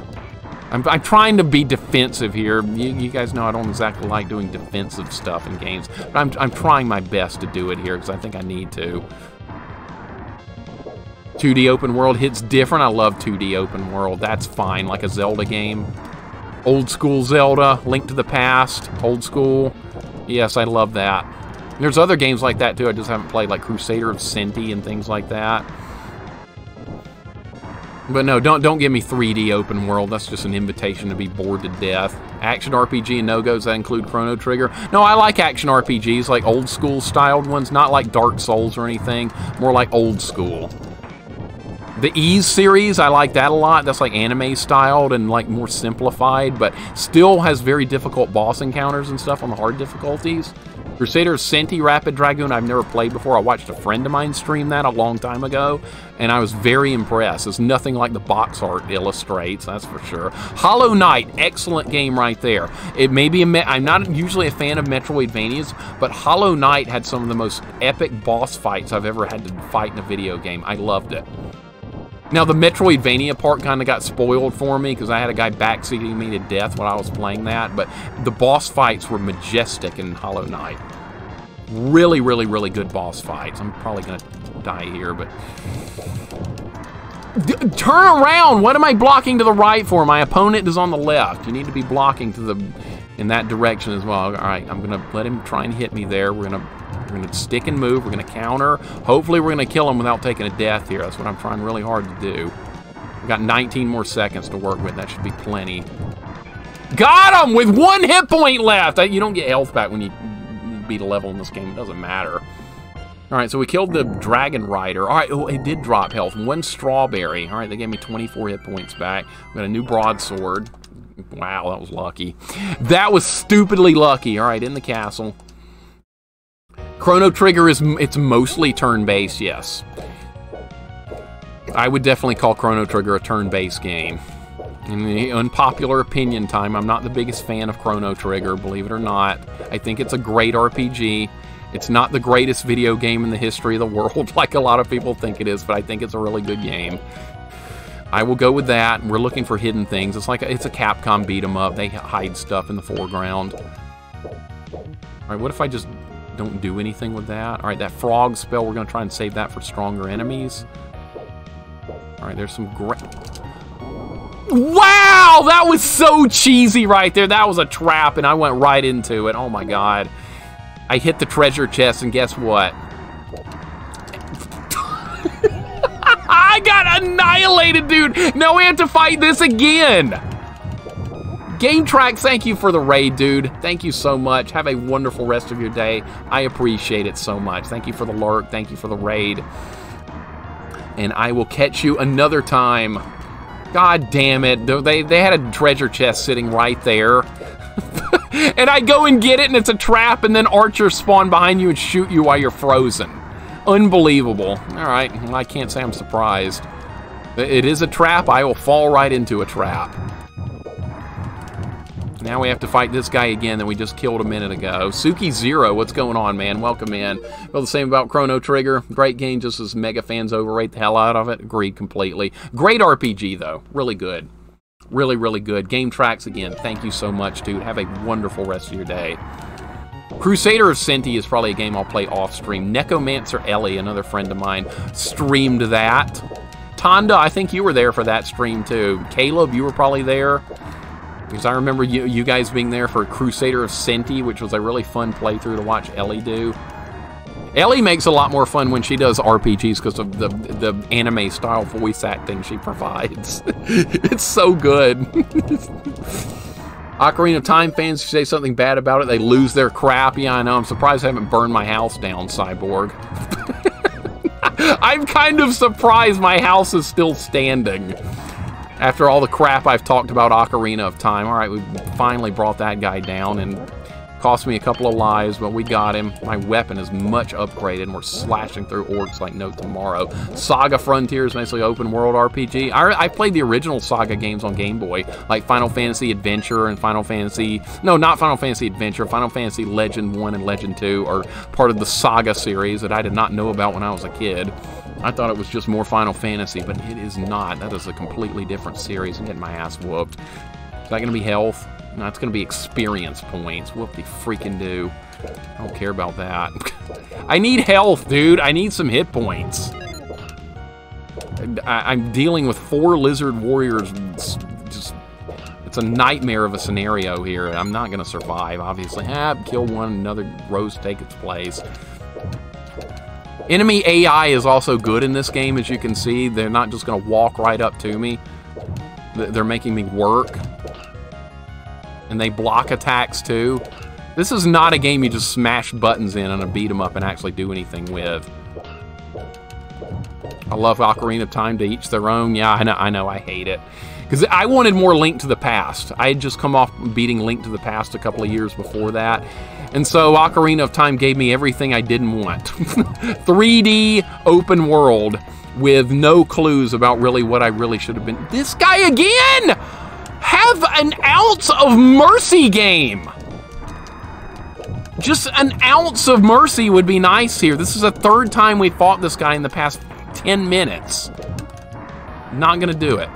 I'm, I'm, trying to be defensive here. You, you, guys know I don't exactly like doing defensive stuff in games, but I'm, I'm trying my best to do it here because I think I need to. 2D open world hits different. I love 2D open world. That's fine, like a Zelda game. Old school Zelda, Link to the Past, old school. Yes, I love that. There's other games like that too. I just haven't played, like Crusader of Centy and things like that. But no, don't don't give me 3D open world. That's just an invitation to be bored to death. Action RPG and no-goes that include Chrono Trigger. No, I like action RPGs, like old school styled ones, not like Dark Souls or anything. More like old school. The Ys series, I like that a lot. That's like anime styled and like more simplified, but still has very difficult boss encounters and stuff on the hard difficulties. Crusader Centy Rapid Dragoon, I've never played before. I watched a friend of mine stream that a long time ago, and I was very impressed. It's nothing like the box art illustrates, that's for sure. Hollow Knight, excellent game right there. It may be a I'm not usually a fan of Metroidvanias, but Hollow Knight had some of the most epic boss fights I've ever had to fight in a video game. I loved it. Now, the Metroidvania part kind of got spoiled for me because I had a guy backseating me to death when I was playing that, but the boss fights were majestic in Hollow Knight. Really, really, really good boss fights. I'm probably going to die here, but... D turn around! What am I blocking to the right for? My opponent is on the left. You need to be blocking to the in that direction as well. All right, I'm going to let him try and hit me there. We're going to we're going to stick and move. We're going to counter. Hopefully, we're going to kill him without taking a death here. That's what I'm trying really hard to do. We've got 19 more seconds to work with. That should be plenty. Got him with one hit point left. You don't get health back when you beat a level in this game. It doesn't matter. All right, so we killed the Dragon Rider. All right, oh, it did drop health. One strawberry. All right, they gave me 24 hit points back. We got a new broadsword. Wow, that was lucky. That was stupidly lucky. All right, in the castle. Chrono Trigger is it's mostly turn-based, yes. I would definitely call Chrono Trigger a turn-based game. In the unpopular opinion time, I'm not the biggest fan of Chrono Trigger, believe it or not. I think it's a great RPG. It's not the greatest video game in the history of the world, like a lot of people think it is, but I think it's a really good game. I will go with that. We're looking for hidden things. It's like a, it's a Capcom beat 'em up. They hide stuff in the foreground. All right, what if I just don't do anything with that. All right, that frog spell, we're going to try and save that for stronger enemies. All right, there's some great... Wow! That was so cheesy right there. That was a trap, and I went right into it. Oh, my God. I hit the treasure chest, and guess what? I got annihilated, dude! Now we have to fight this again! Game Track, thank you for the raid, dude. Thank you so much. Have a wonderful rest of your day. I appreciate it so much. Thank you for the lurk. Thank you for the raid. And I will catch you another time. God damn it. They, they had a treasure chest sitting right there. and I go and get it, and it's a trap, and then archers spawn behind you and shoot you while you're frozen. Unbelievable. All right, well, I can't say I'm surprised. It is a trap. I will fall right into a trap. Now we have to fight this guy again that we just killed a minute ago. Suki Zero, what's going on, man? Welcome in. Well, the same about Chrono Trigger. Great game, just as mega fans overrate the hell out of it. Agreed completely. Great RPG, though. Really good. Really, really good. Game tracks again. Thank you so much, dude. Have a wonderful rest of your day. Crusader of Centy is probably a game I'll play off stream. Necomancer Ellie, another friend of mine, streamed that. Tonda, I think you were there for that stream too. Caleb, you were probably there. Because I remember you, you guys being there for Crusader of Centy, which was a really fun playthrough to watch Ellie do. Ellie makes a lot more fun when she does RPGs because of the the anime style voice acting she provides. it's so good. Ocarina of Time fans say something bad about it, they lose their crap. Yeah, I know. I'm surprised I haven't burned my house down, Cyborg. I'm kind of surprised my house is still standing. After all the crap I've talked about Ocarina of Time, all right, we finally brought that guy down and cost me a couple of lives, but we got him. My weapon is much upgraded, and we're slashing through orcs like no tomorrow. Saga Frontier is basically open world RPG. I, I played the original Saga games on Game Boy, like Final Fantasy Adventure and Final Fantasy... No, not Final Fantasy Adventure. Final Fantasy Legend 1 and Legend 2 are part of the Saga series that I did not know about when I was a kid. I thought it was just more Final Fantasy, but it is not. That is a completely different series. I'm getting my ass whooped. Is that going to be health? No, it's going to be experience points. Whoop the freaking do. I don't care about that. I need health, dude. I need some hit points. I, am dealing with four lizard warriors. It's just, it's a nightmare of a scenario here. I'm not going to survive, obviously. Ah, kill one, another rose take its place. Enemy AI is also good in this game, as you can see. They're not just going to walk right up to me. They're making me work. And they block attacks, too. This is not a game you just smash buttons in and beat them up and actually do anything with. I love Ocarina of Time to each their own. Yeah, I know, I know, I hate it. Because I wanted more Link to the Past. I had just come off beating Link to the Past a couple of years before that. And so Ocarina of Time gave me everything I didn't want. 3D open world with no clues about really what I really should have been. This guy again! Have an ounce of mercy game! Just an ounce of mercy would be nice here. This is the third time we fought this guy in the past 10 minutes. Not gonna do it.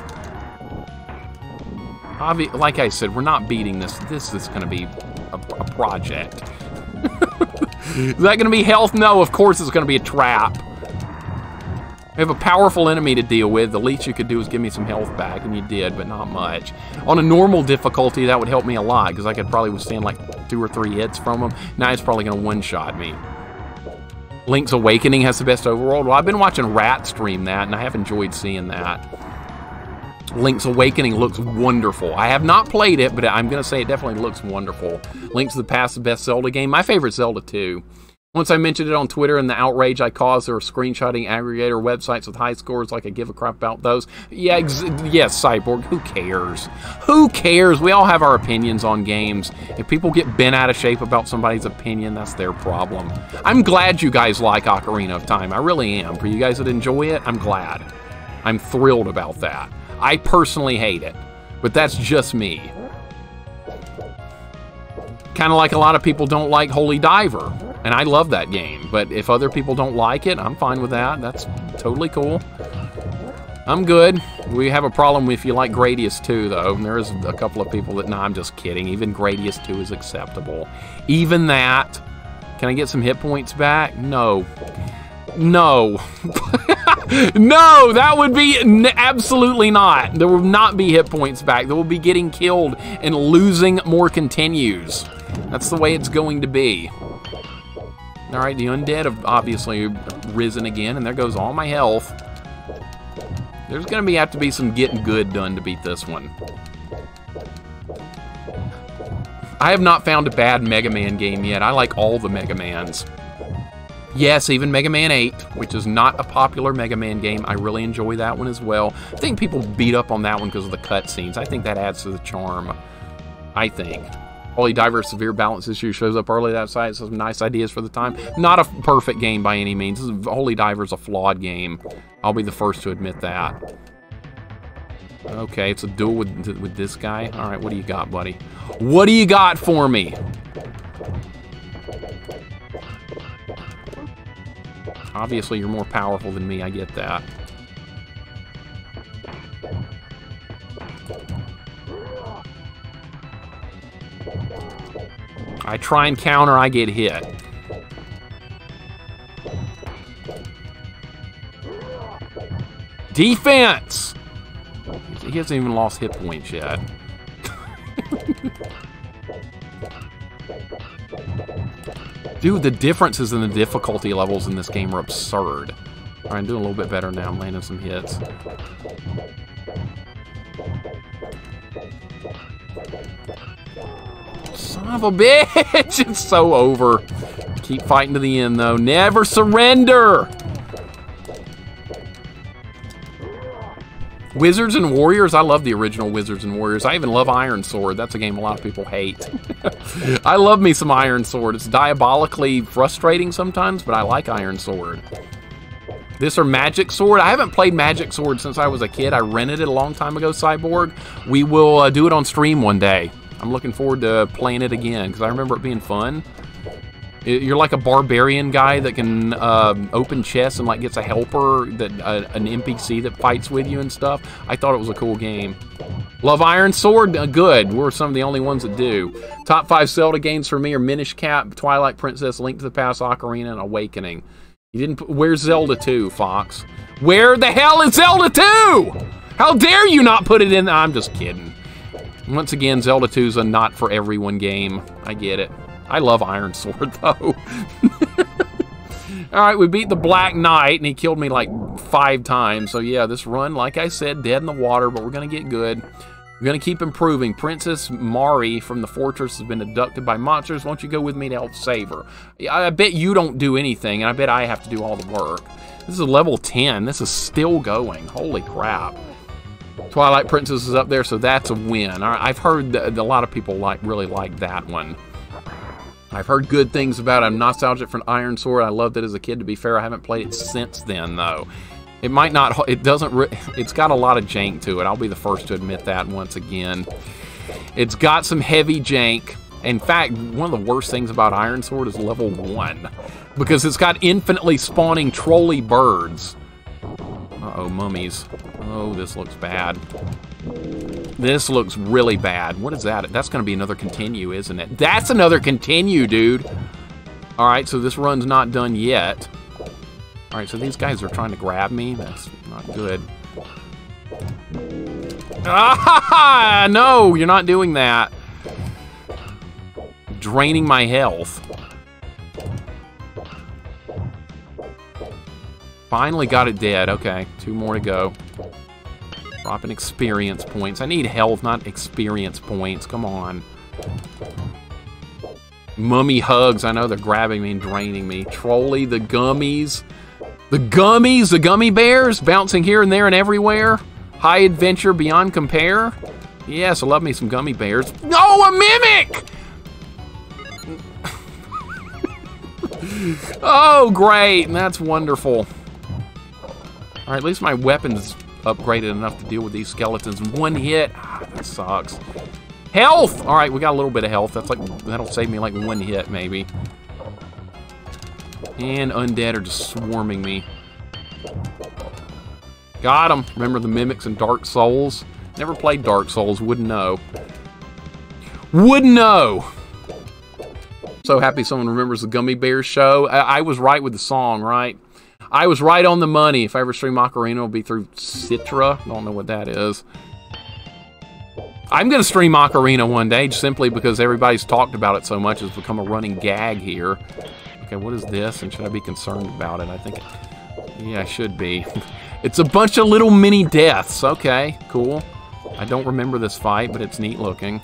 Obvi like I said, we're not beating this. This is gonna be project. is that gonna be health? No, of course it's gonna be a trap. We have a powerful enemy to deal with. The least you could do is give me some health back, and you did, but not much. On a normal difficulty, that would help me a lot, because I could probably withstand like two or three hits from him. Now he's probably going to one-shot me. Link's Awakening has the best overworld. Well, I've been watching Rat stream that, and I have enjoyed seeing that. Link's Awakening looks wonderful. I have not played it, but I'm going to say it definitely looks wonderful. Link's the Past, the best Zelda game. My favorite Zelda, too. Once I mentioned it on Twitter and the outrage I caused, there were screenshotting aggregator websites with high scores like I give a crap about those. Yeah, yes, Cyborg, who cares? Who cares? We all have our opinions on games. If people get bent out of shape about somebody's opinion, that's their problem. I'm glad you guys like Ocarina of Time. I really am. For you guys that enjoy it, I'm glad. I'm thrilled about that. I personally hate it, but that's just me. Kind of like a lot of people don't like Holy Diver. And I love that game. But if other people don't like it, I'm fine with that. That's totally cool. I'm good. We have a problem if you like Gradius 2, though. And there's a couple of people that, no, I'm just kidding. Even Gradius 2 is acceptable. Even that. Can I get some hit points back? No. No. no, that would be absolutely not. There will not be hit points back. There will be getting killed and losing more continues. That's the way it's going to be. All right, the undead have obviously risen again, and there goes all my health. There's going to be have to be some getting good done to beat this one. I have not found a bad Mega Man game yet. I like all the Mega Mans. Yes, even Mega Man 8, which is not a popular Mega Man game. I really enjoy that one as well. I think people beat up on that one because of the cutscenes. I think that adds to the charm. I think. Holy Diver severe balance issue shows up early that site. Some nice ideas for the time. Not a perfect game by any means. Holy Diver is a flawed game. I'll be the first to admit that. Okay, it's a duel with, with this guy. All right, what do you got, buddy? What do you got for me? Obviously, you're more powerful than me. I get that. I try and counter, I get hit. Defense! He hasn't even lost hit points yet. Dude, the differences in the difficulty levels in this game are absurd. All right, I'm doing a little bit better now. I'm landing some hits. Son of a bitch! It's so over. Keep fighting to the end, though. Never surrender! Wizards and Warriors, I love the original Wizards and Warriors. I even love Iron Sword. That's a game a lot of people hate. I love me some Iron Sword. It's diabolically frustrating sometimes, but I like Iron Sword. This or Magic Sword. I haven't played Magic Sword since I was a kid. I rented it a long time ago, Cyborg. We will uh, do it on stream one day. I'm looking forward to playing it again because I remember it being fun. You're like a barbarian guy that can um, open chests and like gets a helper that uh, an NPC that fights with you and stuff. I thought it was a cool game. Love Iron Sword, uh, good. We're some of the only ones that do. Top five Zelda games for me are Minish Cap, Twilight Princess, Link to the Past, Ocarina, and Awakening. You didn't. Where's Zelda 2, Fox? Where the hell is Zelda 2? How dare you not put it in? I'm just kidding. Once again, Zelda 2 is a not for everyone game. I get it. I love Iron Sword, though. All right, we beat the Black Knight, and he killed me like five times. So yeah, this run, like I said, dead in the water, but we're going to get good. We're going to keep improving. Princess Mari from the fortress has been abducted by monsters. Won't you go with me to help save her? I bet you don't do anything, and I bet I have to do all the work. This is level 10. This is still going. Holy crap. Twilight Princess is up there, so that's a win. I've heard that a lot of people like really like that one. I've heard good things about it. I'm nostalgic for Iron Sword. I loved it as a kid. To be fair, I haven't played it since then, though. It might not, it doesn't, it's got a lot of jank to it. I'll be the first to admit that once again. It's got some heavy jank. In fact, one of the worst things about Iron Sword is level 1. Because it's got infinitely spawning trolley birds. Uh-oh, mummies. Oh, this looks bad. This looks really bad. What is that? That's going to be another continue, isn't it? That's another continue, dude. All right, so this run's not done yet. All right, so these guys are trying to grab me. That's not good. Ah, no, you're not doing that. Draining my health. Finally got it dead. Okay, two more to go. Dropping experience points. I need health, not experience points. Come on. Mummy hugs. I know they're grabbing me and draining me. Trolly, the gummies. The gummies, the gummy bears, bouncing here and there and everywhere. High adventure beyond compare. Yes, I love me some gummy bears. No, a mimic! oh, great. That's wonderful. Alright, at least my weapon's upgraded enough to deal with these skeletons one hit. Ah, that sucks. Health! Alright, we got a little bit of health. That's like, that'll save me like one hit, maybe. And undead are just swarming me. Got them. Remember the mimics in Dark Souls? Never played Dark Souls, wouldn't know. Wouldn't know! So happy someone remembers the Gummy Bears show. I, I was right with the song, right? I was right on the money. If I ever stream Ocarina, it'll be through Citra. I Don't know what that is. I'm going to stream Ocarina one day, just simply because everybody's talked about it so much. It's become a running gag here. Okay, what is this? And should I be concerned about it? I think, yeah, I should be. it's a bunch of little mini deaths. Okay, cool. I don't remember this fight, but it's neat looking.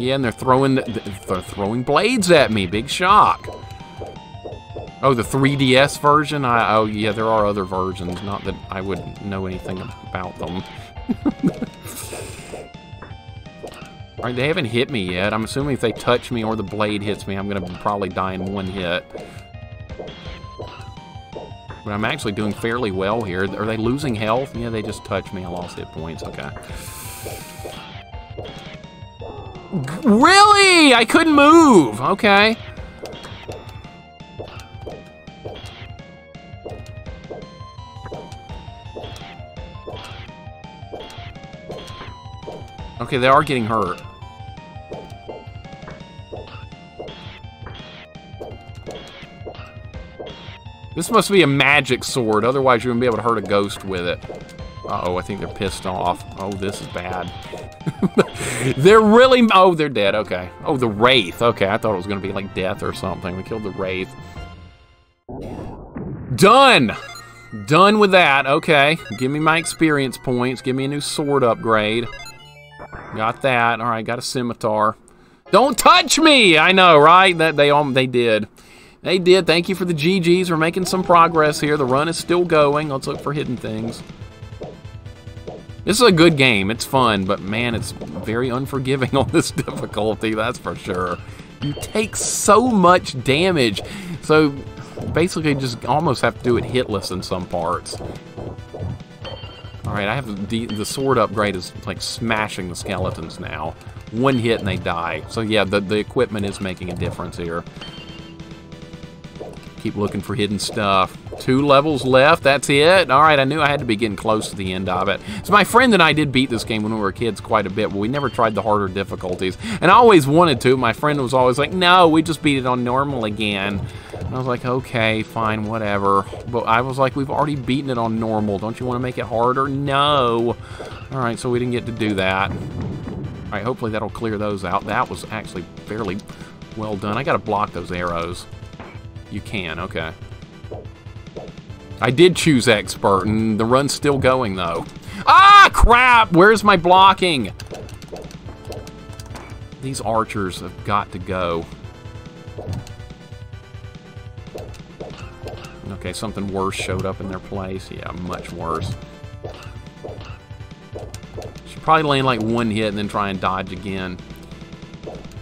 Yeah, and they're throwing they're throwing blades at me. Big shock. Oh, the 3DS version? I, oh, yeah, there are other versions. Not that I would know anything about them. All right, they haven't hit me yet. I'm assuming if they touch me or the blade hits me, I'm going to probably die in one hit. But I'm actually doing fairly well here. Are they losing health? Yeah, they just touched me. I lost hit points. Okay. Really? I couldn't move. Okay. Okay, they are getting hurt. This must be a magic sword, otherwise you wouldn't be able to hurt a ghost with it. Uh-oh, I think they're pissed off. Oh, this is bad. they're really... Oh, they're dead. Okay. Oh, the Wraith. Okay, I thought it was going to be like death or something. We killed the Wraith. Done! Done with that. Okay. Give me my experience points. Give me a new sword upgrade. Got that. All right, got a scimitar. Don't touch me! I know, right? That They all they did. They did. Thank you for the GGs. We're making some progress here. The run is still going. Let's look for hidden things. This is a good game. It's fun, but man, it's very unforgiving on this difficulty, that's for sure. You take so much damage. So basically just almost have to do it hitless in some parts. Alright, I have the, the sword upgrade is like smashing the skeletons now. One hit and they die. So yeah, the, the equipment is making a difference here. Keep looking for hidden stuff. Two levels left, that's it. All right, I knew I had to be getting close to the end of it. So my friend and I did beat this game when we were kids quite a bit, but we never tried the harder difficulties. And I always wanted to. My friend was always like, no, we just beat it on normal again. And I was like, okay, fine, whatever. But I was like, we've already beaten it on normal. Don't you want to make it harder? No. All right, so we didn't get to do that. All right, hopefully that'll clear those out. That was actually fairly Well done. I gotta block those arrows. You can, okay. I did choose expert, and the run's still going, though. Ah, crap! Where's my blocking? These archers have got to go. Okay, something worse showed up in their place. Yeah, much worse. Should probably land like one hit and then try and dodge again.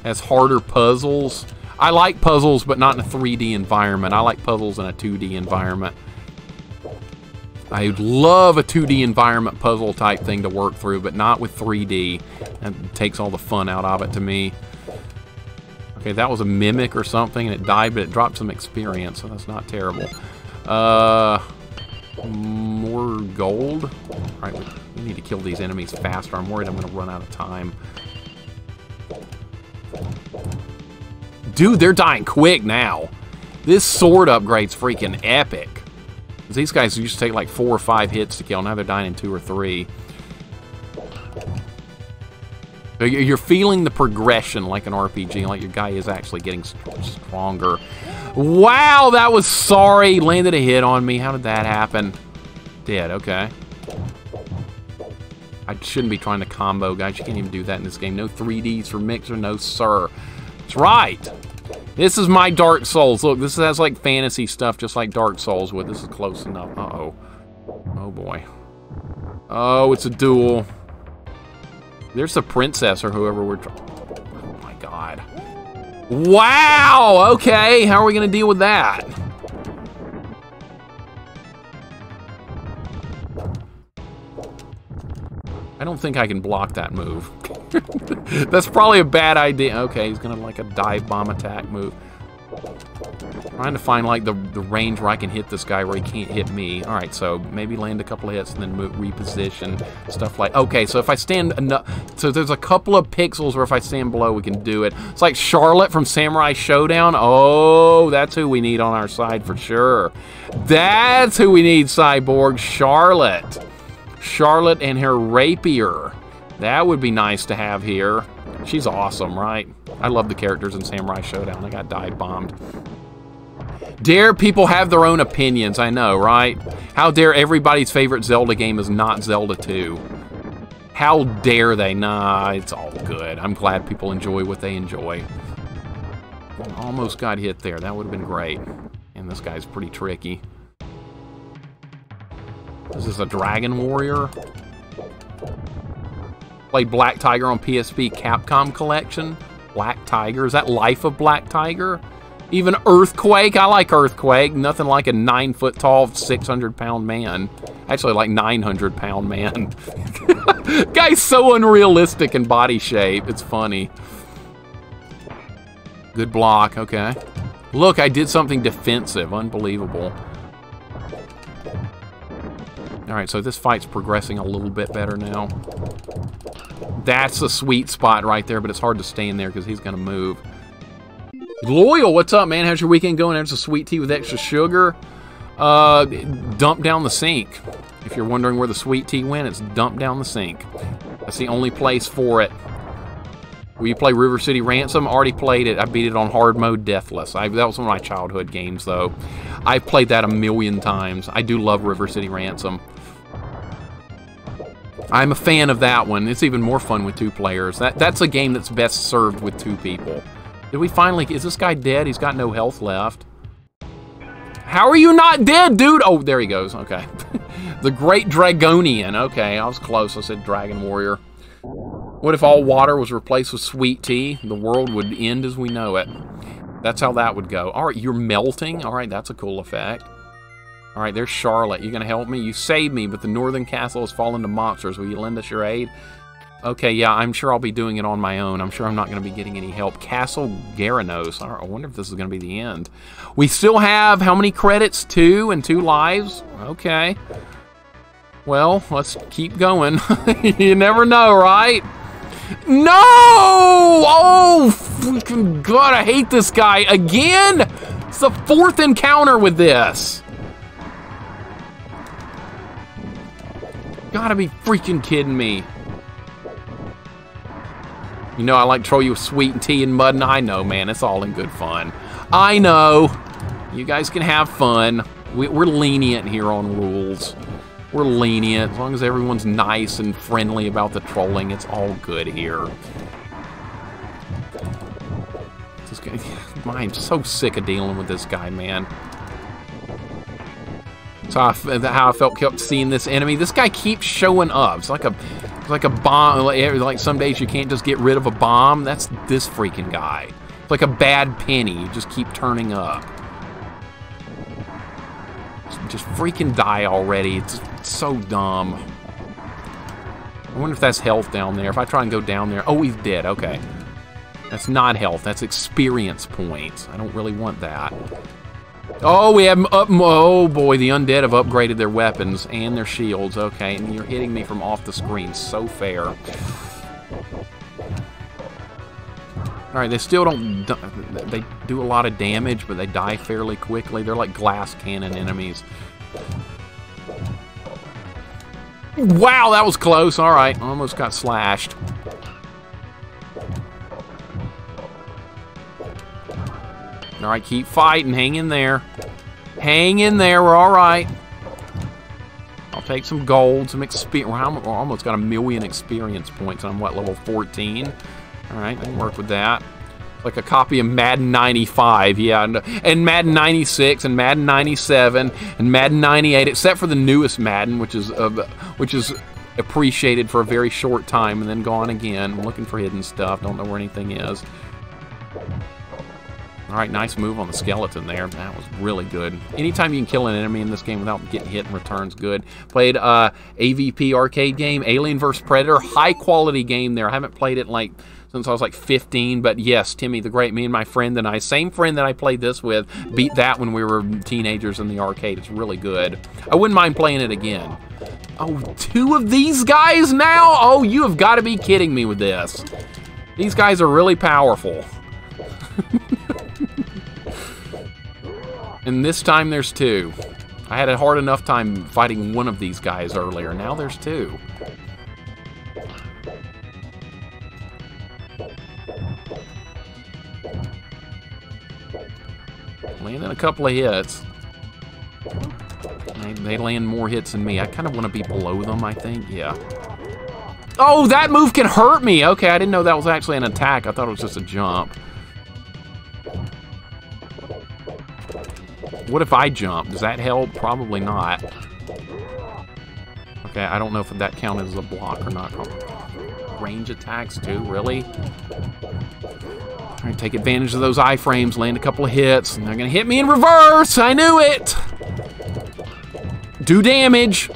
Has harder puzzles. I like puzzles, but not in a 3D environment. I like puzzles in a 2D environment. I would love a 2D environment puzzle type thing to work through, but not with 3D. That takes all the fun out of it to me. Okay, that was a mimic or something, and it died, but it dropped some experience, so that's not terrible. Uh, more gold. All right, we need to kill these enemies faster. I'm worried I'm going to run out of time. Dude, they're dying quick now. This sword upgrade's freaking epic. These guys used to take like four or five hits to kill. Now they're dying in two or three. You're feeling the progression like an RPG, like your guy is actually getting stronger. Wow, that was sorry. Landed a hit on me. How did that happen? Dead, okay. I shouldn't be trying to combo, guys. You can't even do that in this game. No 3Ds for Mixer, no sir. That's right. This is my Dark Souls. Look, this has like fantasy stuff just like Dark Souls would. This is close enough. Uh-oh. Oh, boy. Oh, it's a duel. There's the princess or whoever we're... Oh, my God. Wow! Okay, how are we to deal with that? I don't think I can block that move. That's probably a bad idea. Okay, he's gonna like a dive bomb attack move. Trying to find like the, the range where I can hit this guy where he can't hit me. All right, so maybe land a couple of hits and then move, reposition stuff like. Okay, so if I stand enough, so there's a couple of pixels where if I stand below, we can do it. It's like Charlotte from Samurai Shodown. Oh, that's who we need on our side for sure. That's who we need, Cyborg Charlotte. Charlotte and her rapier. That would be nice to have here. She's awesome, right? I love the characters in Samurai Shodown. They got dive bombed. Dare people have their own opinions, I know, right? How dare everybody's favorite Zelda game is not Zelda 2? How dare they? Nah, it's all good. I'm glad people enjoy what they enjoy. Almost got hit there. That would have been great. And this guy's pretty tricky. This is a Dragon Warrior? Played Black Tiger on PSP Capcom Collection. Black Tiger. Is that Life of Black Tiger? Even Earthquake. I like Earthquake. Nothing like a nine foot tall, 600 pound man. Actually, like 900 pound man. Guy's so unrealistic in body shape. It's funny. Good block. Okay. Look, I did something defensive. Unbelievable. All right, so this fight's progressing a little bit better now. That's a sweet spot right there, but it's hard to stay in there because he's going to move. Loyal, what's up, man? How's your weekend going? There's a sweet tea with extra sugar. Uh, dump down the sink. If you're wondering where the sweet tea went, it's dumped down the sink. That's the only place for it. Will you play River City Ransom? Already played it. I beat it on hard mode, deathless. I, that was one of my childhood games, though. I've played that a million times. I do love River City Ransom. I'm a fan of that one. It's even more fun with two players. That That's a game that's best served with two people. Did we finally... Is this guy dead? He's got no health left. How are you not dead, dude? Oh, there he goes. Okay. the Great Dragonian. Okay, I was close. I said Dragon Warrior. What if all water was replaced with sweet tea? The world would end as we know it. That's how that would go. All right, you're melting. All right, that's a cool effect. All right, there's Charlotte. You're gonna help me? You saved me, but the northern castle has fallen to monsters. Will you lend us your aid? Okay, yeah, I'm sure I'll be doing it on my own. I'm sure I'm not going to be getting any help. Castle Gyaranos. I wonder if this is going to be the end. We still have how many credits? Two and two lives? Okay. Well, let's keep going. you never know, right? No! Oh, God, I hate this guy. Again? It's the fourth encounter with this. Gotta be freaking kidding me. You know I like throw you with sweet tea and mud, and I know, man, it's all in good fun. I know. You guys can have fun. We, we're lenient here on rules. We're lenient. As long as everyone's nice and friendly about the trolling, it's all good here. Guy, I'm so sick of dealing with this guy, man. So I, how I felt kept seeing this enemy. This guy keeps showing up. It's like a it's like a bomb. Like some days you can't just get rid of a bomb. That's this freaking guy. It's like a bad penny. You just keep turning up. Just freaking die already. It's, it's so dumb. I wonder if that's health down there. If I try and go down there. Oh, he's dead. Okay. That's not health. That's experience points. I don't really want that. Oh, we have up. Oh boy, the undead have upgraded their weapons and their shields. Okay, and you're hitting me from off the screen. So fair. All right, they still don't. They do a lot of damage, but they die fairly quickly. They're like glass cannon enemies. Wow, that was close. All right, almost got slashed. All right, keep fighting. Hang in there. Hang in there. We're all right. I'll take some gold, some experience. We're almost got a million experience points. I'm, what, level 14? All right, I can work with that. Like a copy of Madden 95, yeah, and, and Madden 96, and Madden 97, and Madden 98, except for the newest Madden, which is uh, which is appreciated for a very short time and then gone again. I'm looking for hidden stuff. Don't know where anything is. All right, nice move on the skeleton there. That was really good. Anytime you can kill an enemy in this game without getting hit and returns good. Played uh, AVP arcade game, Alien vs. Predator. High quality game there. I haven't played it like since I was like 15, but yes, Timmy the Great, me and my friend and I, same friend that I played this with, beat that when we were teenagers in the arcade. It's really good. I wouldn't mind playing it again. Oh, two of these guys now? Oh, you have got to be kidding me with this. These guys are really powerful. And this time there's two. I had a hard enough time fighting one of these guys earlier. Now there's two. Landing a couple of hits. They, land more hits than me. I kind of want to be below them, I think. Yeah. Oh, that move can hurt me. Okay, I didn't know that was actually an attack. I thought it was just a jump. What if I jump? Does that help? Probably not. Okay, I don't know if that counted as a block or not. Range attacks too, really? Alright, take advantage of those iframes, land a couple of hits, and they're gonna hit me in reverse! I knew it! Do damage!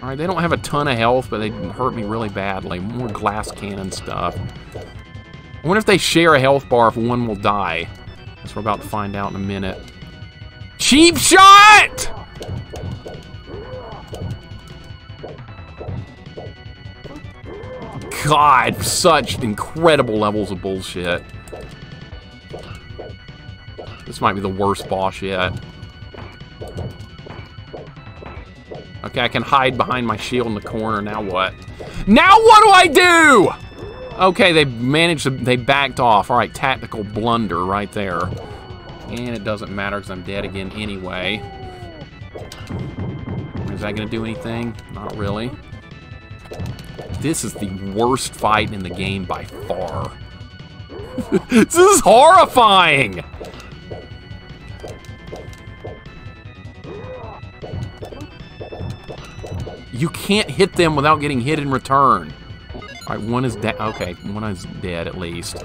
Alright, they don't have a ton of health, but they hurt me really badly. More glass cannon stuff. I wonder if they share a health bar if one will die. Guess we're about to find out in a minute. Cheap shot! God, such incredible levels of bullshit. This might be the worst boss yet. Okay, I can hide behind my shield in the corner. Now what? Now what do I do? Okay, they managed to, they backed off. All right, tactical blunder right there. And it doesn't matter because I'm dead again anyway. Is that going to do anything? Not really. This is the worst fight in the game by far. this is horrifying! You can't hit them without getting hit in return. All right, one is dead. Okay, one is dead at least.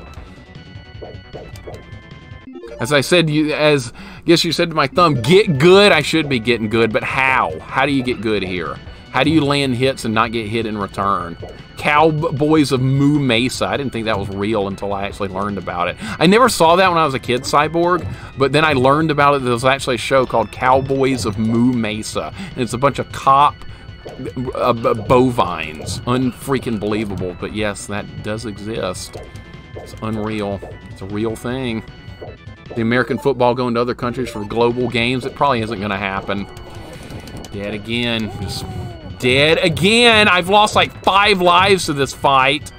As I said, you as I guess you said to my thumb, get good. I should be getting good, but how? How do you get good here? How do you land hits and not get hit in return? Cowboys of Moo Mesa. I didn't think that was real until I actually learned about it. I never saw that when I was a kid, Cyborg, but then I learned about it. There was actually a show called Cowboys of Moo Mesa, and it's a bunch of cop uh, bovines. Unfreaking believable, but yes, that does exist. It's unreal. It's a real thing. The American football going to other countries for global games, it probably isn't going to happen. Dead again. Just dead again. I've lost like five lives to this fight.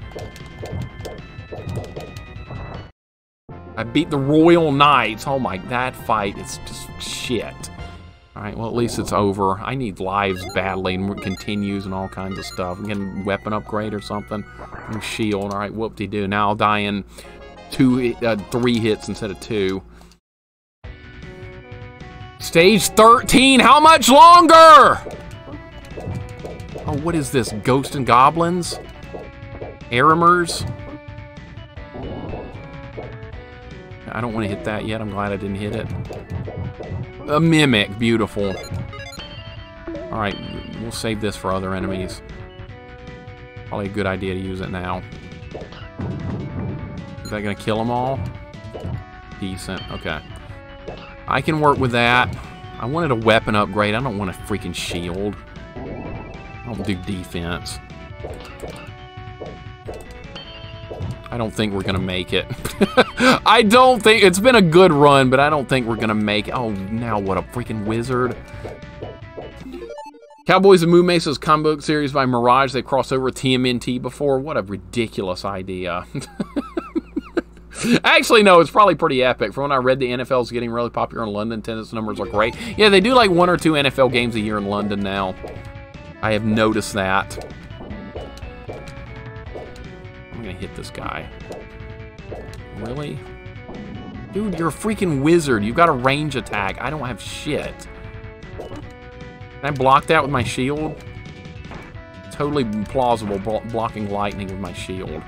I beat the Royal Knights. Oh my, that fight is just shit. All right, well, at least it's over. I need lives badly, and continues and all kinds of stuff. I'm getting weapon upgrade or something. New shield. All right, whoop-de-doo. Now I'll die in two, uh, three hits instead of two. Stage 13, how much longer? Oh, what is this? Ghost and Goblins? Aramers? I don't want to hit that yet. I'm glad I didn't hit it. A Mimic, beautiful. Alright, we'll save this for other enemies. Probably a good idea to use it now. Is that going to kill them all? Decent, okay. I can work with that. I wanted a weapon upgrade. I don't want a freaking shield. I don't do defense. I don't think we're gonna make it. I don't think, it's been a good run, but I don't think we're gonna make it. Oh, now what, a freaking wizard? Cowboys and Moo Mesa's comic book series by Mirage. They crossed over TMNT before. What a ridiculous idea. Actually, no, it's probably pretty epic. From when I read, the NFL is getting really popular in London. Attendance numbers are great. Yeah, they do like one or two NFL games a year in London now. I have noticed that. Hit this guy. Really? Dude, you're a freaking wizard. You've got a range attack. I don't have shit. Can I block that with my shield? Totally plausible blocking lightning with my shield.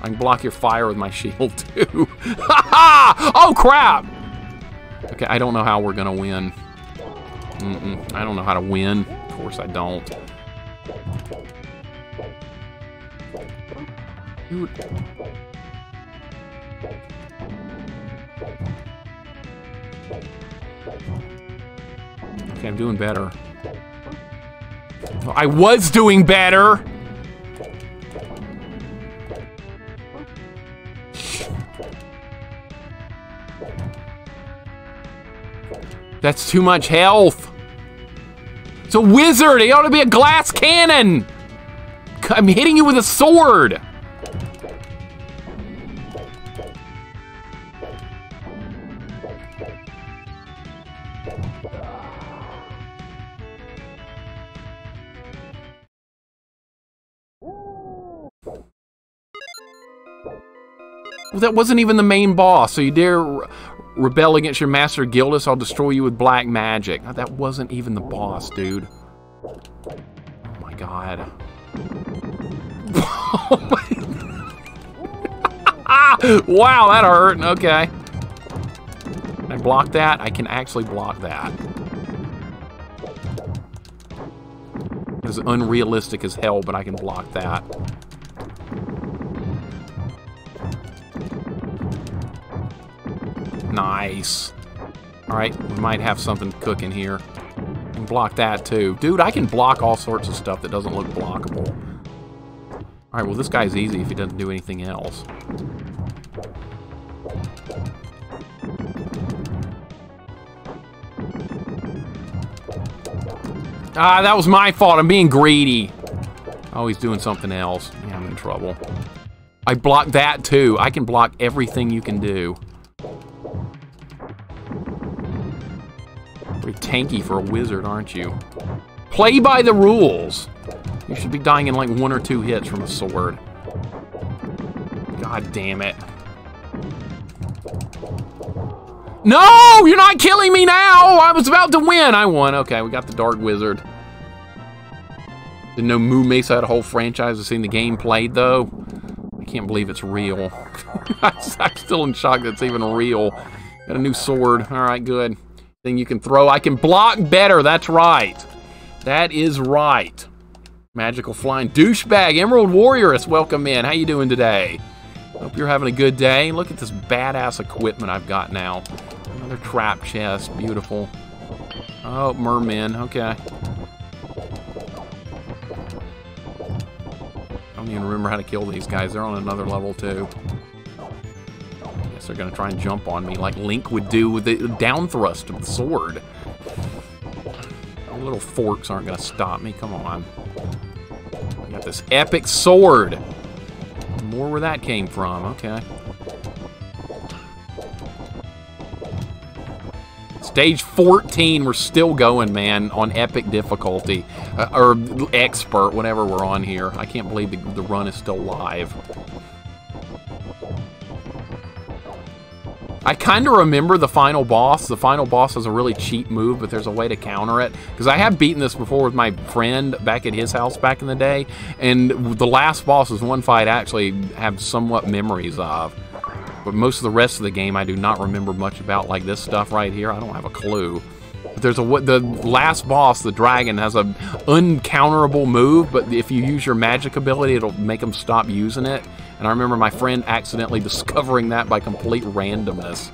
I can block your fire with my shield, too. ha! oh, crap! Okay, I don't know how we're gonna win. Mm -mm. I don't know how to win. Of course I don't. Dude. Okay, I'm doing better. I was doing better! That's too much health. It's a wizard. He ought to be a glass cannon. I'm hitting you with a sword. That wasn't even the main boss, so you dare rebel against your master Gildiss, I'll destroy you with black magic. That wasn't even the boss, dude. Oh my god. wow, that hurt. Okay. Can I block that? I can actually block that. It's unrealistic as hell, but I can block that. Nice. All right, we might have something cooking here. And block that too. Dude, I can block all sorts of stuff that doesn't look blockable. All right, well, this guy's easy if he doesn't do anything else. Ah, that was my fault. I'm being greedy. Oh, he's doing something else. Yeah, I'm in trouble. I blocked that too. I can block everything you can do. Pretty tanky for a wizard, aren't you? Play by the rules! You should be dying in like one or two hits from a sword. God damn it. No! You're not killing me now! I was about to win! I won. Okay, we got the Dark Wizard. Didn't know Moo Mesa had a whole franchise. I've seen the game played, though. I can't believe it's real. I'm still in shock that it's even real. Got a new sword. All right, good thing you can throw. I can block better. That's right. That is right. Magical flying douchebag. Emerald Warrioress, welcome in. How you doing today? Hope you're having a good day. Look at this badass equipment I've got now. Another trap chest. Beautiful. Oh, mermen. Okay. I don't even remember how to kill these guys. They're on another level, too they're going to try and jump on me like Link would do with the down thrust of the sword. little forks aren't going to stop me. Come on. I got this epic sword. More where that came from. Okay. Stage 14, we're still going, man, on epic difficulty. Uh, or expert, whatever we're on here. I can't believe the, the run is still live. I kind of remember the final boss. The final boss is a really cheap move, but there's a way to counter it. Because I have beaten this before with my friend back at his house back in the day. And the last boss is one fight I actually have somewhat memories of. But most of the rest of the game I do not remember much about. Like this stuff right here, I don't have a clue. But there's a the last boss, the dragon, has a uncounterable move, but if you use your magic ability, it'll make him stop using it. And I remember my friend accidentally discovering that by complete randomness.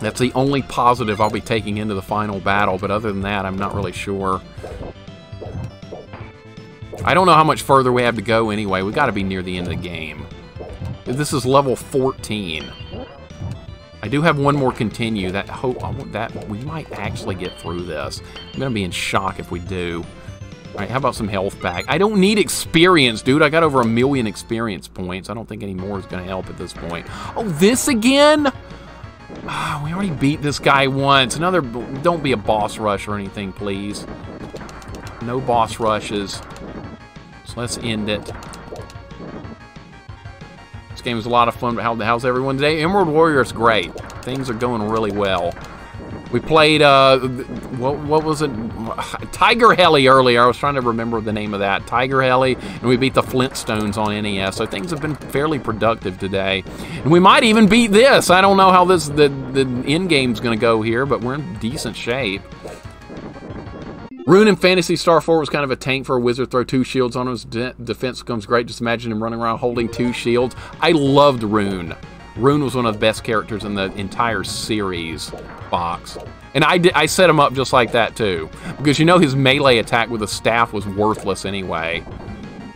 That's the only positive I'll be taking into the final battle, but other than that, I'm not really sure. I don't know how much further we have to go anyway. we got to be near the end of the game. This is level 14. I do have one more continue. That hope that we might actually get through this. I'm gonna be in shock if we do. All right, how about some health back? I don't need experience, dude. I got over a million experience points. I don't think any more is gonna help at this point. Oh, this again? Ah, we already beat this guy once. Another. Don't be a boss rush or anything, please. No boss rushes. So let's end it. This game is a lot of fun, but how, how's everyone today? Emerald Warrior is great. Things are going really well. We played, uh, what, what was it? Tiger Heli earlier. I was trying to remember the name of that. Tiger Heli, and we beat the Flintstones on NES. So things have been fairly productive today. And we might even beat this. I don't know how this the, the end game's going to go here, but we're in decent shape. Rune in Phantasy Star 4 was kind of a tank for a wizard. Throw two shields on him. His de defense becomes great. Just imagine him running around holding two shields. I loved Rune. Rune was one of the best characters in the entire series box. And I, did, I set him up just like that, too. Because you know his melee attack with a staff was worthless anyway.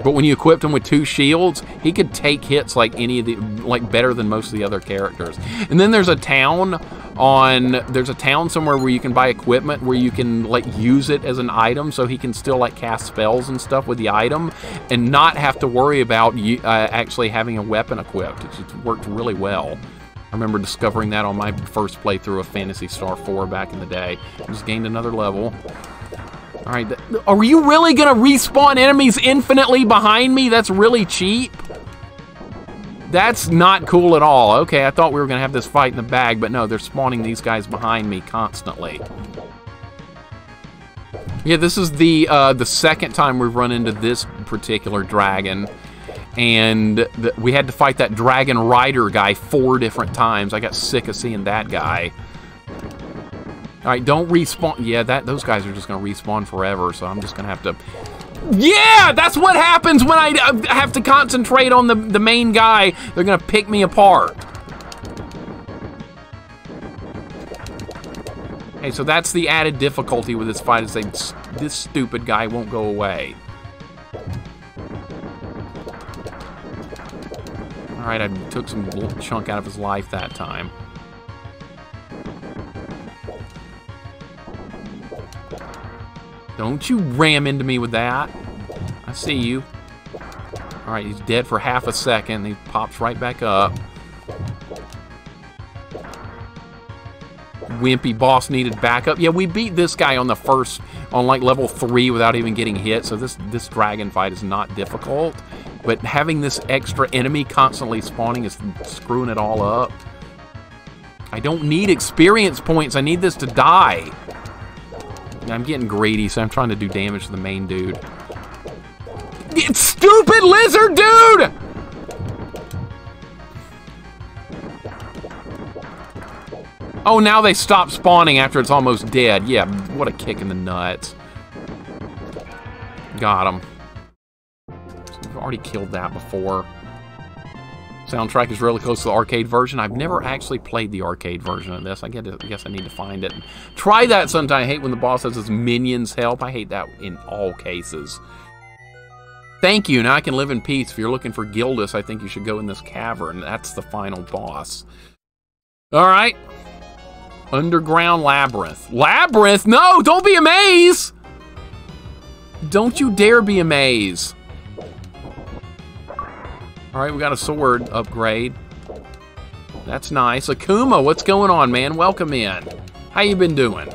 But when you equipped him with two shields, he could take hits like any of the like better than most of the other characters. And then there's a town on there's a town somewhere where you can buy equipment where you can like use it as an item so he can still like cast spells and stuff with the item and not have to worry about uh, actually having a weapon equipped. It's, it's worked really well. I remember discovering that on my first playthrough of Phantasy Star 4 back in the day. Just gained another level. All right, are you really gonna respawn enemies infinitely behind me? That's really cheap. That's not cool at all. Okay, I thought we were gonna have this fight in the bag, but no, they're spawning these guys behind me constantly. Yeah, this is the uh, the second time we've run into this particular dragon. And the, we had to fight that dragon rider guy four different times. I got sick of seeing that guy. All right, don't respawn. Yeah, that those guys are just going to respawn forever, so I'm just going to have to... Yeah, that's what happens when I uh, have to concentrate on the, the main guy. They're to pick me apart. Hey, so that's the added difficulty with this fight is they, this stupid guy won't go away. All right, I took some chunk out of his life that time. Don't you ram into me with that. I see you. Alright, he's dead for half a second. He pops right back up. Wimpy boss needed backup. Yeah, we beat this guy on the first, on like level 3 without even getting hit, so this, this dragon fight is not difficult. But having this extra enemy constantly spawning is screwing it all up. I don't need experience points. I need this to die. I'm getting greedy, so I'm trying to do damage to the main dude. It's stupid lizard dude! Oh, now they stop spawning after it's almost dead. Yeah, what a kick in the nuts. Got him. I've already killed that before. Soundtrack is really close to the arcade version. I've never actually played the arcade version of this. I guess I guess I need to find it. Try that sometime. I hate when the boss has his minions help. I hate that in all cases. Thank you. Now I can live in peace. If you're looking for Gildiss, I think you should go in this cavern. That's the final boss. All right. Underground Labyrinth. Labyrinth? No, don't be a maze! Don't you dare be a maze. All right, we got a sword upgrade. That's nice. Akuma, what's going on, man? Welcome in. How you been doing?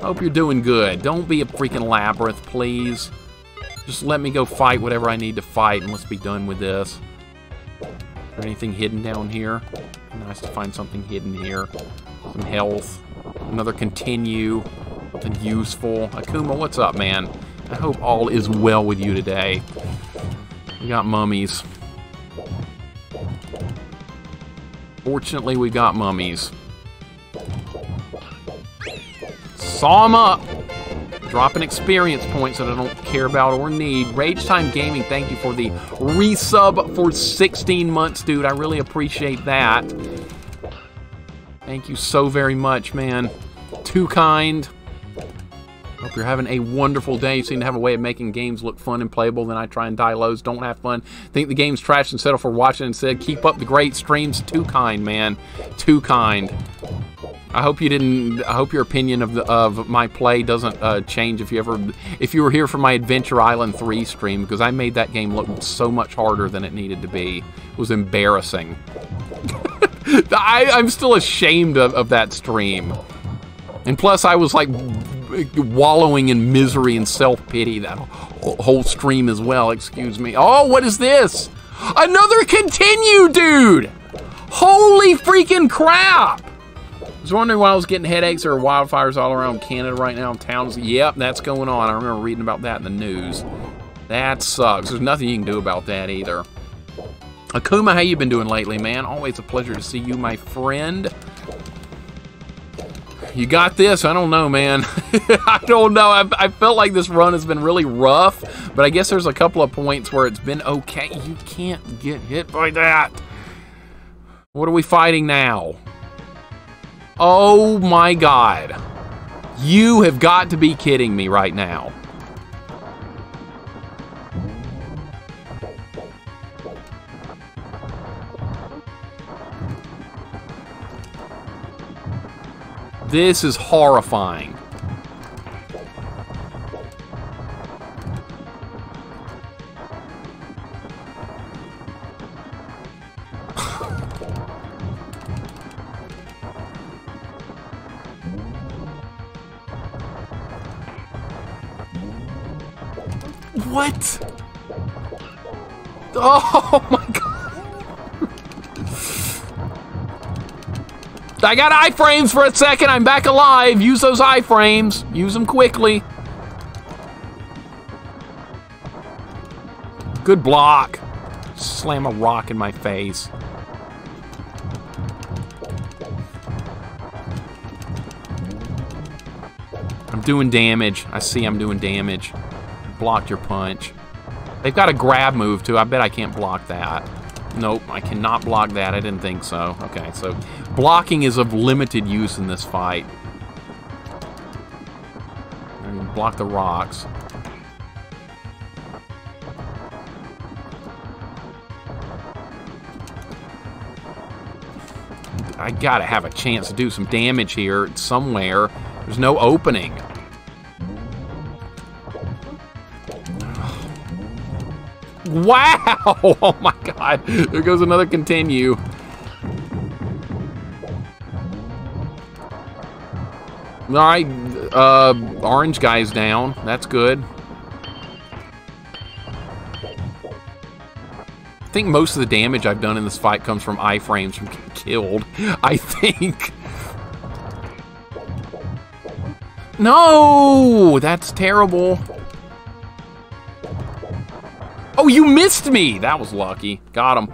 Hope you're doing good. Don't be a freaking labyrinth, please. Just let me go fight whatever I need to fight, and let's be done with this. Is there anything hidden down here? Nice to find something hidden here. Some health. Another continue. Something useful. Akuma, what's up, man? I hope all is well with you today. We got mummies. Fortunately, we got mummies. Saw them up. Dropping experience points that I don't care about or need. Rage Time Gaming, thank you for the resub for 16 months, dude. I really appreciate that. Thank you so very much, man. Too kind. Hope you're having a wonderful day. You seem to have a way of making games look fun and playable. Then I try and die lows. Don't have fun. Think the game's trash and settle for watching instead. Keep up the great streams. Too kind, man. Too kind. I hope you didn't. I hope your opinion of the, of my play doesn't uh, change if you ever if you were here for my Adventure Island 3 stream because I made that game look so much harder than it needed to be. It was embarrassing. I, am still ashamed of, of that stream. And plus, I was like wallowing in misery and self pity that whole stream as well. Excuse me. Oh, what is this? Another continue, dude! Holy freaking crap! I was wondering why I was getting headaches. There are wildfires all around Canada right now. in Towns, yep, that's going on. I remember reading about that in the news. That sucks. There's nothing you can do about that either. Akuma, how you been doing lately, man? Always a pleasure to see you, my friend. You got this? I don't know, man. I don't know. I've, I felt like this run has been really rough, but I guess there's a couple of points where it's been okay. You can't get hit by that. What are we fighting now? Oh my god. You have got to be kidding me right now. This is horrifying. What? Oh my I got iframes for a second. I'm back alive. Use those iframes. Use them quickly. Good block. Slam a rock in my face. I'm doing damage. I see I'm doing damage blocked your punch. They've got a grab move, too. I bet I can't block that. Nope, I cannot block that. I didn't think so. Okay, so blocking is of limited use in this fight. block the rocks. I gotta have a chance to do some damage here somewhere. There's no opening. Wow! Oh my god. There goes another continue. Alright, uh, orange guy's down. That's good. I think most of the damage I've done in this fight comes from iframes from getting killed. I think. No! That's terrible. Oh, you missed me! That was lucky. Got him.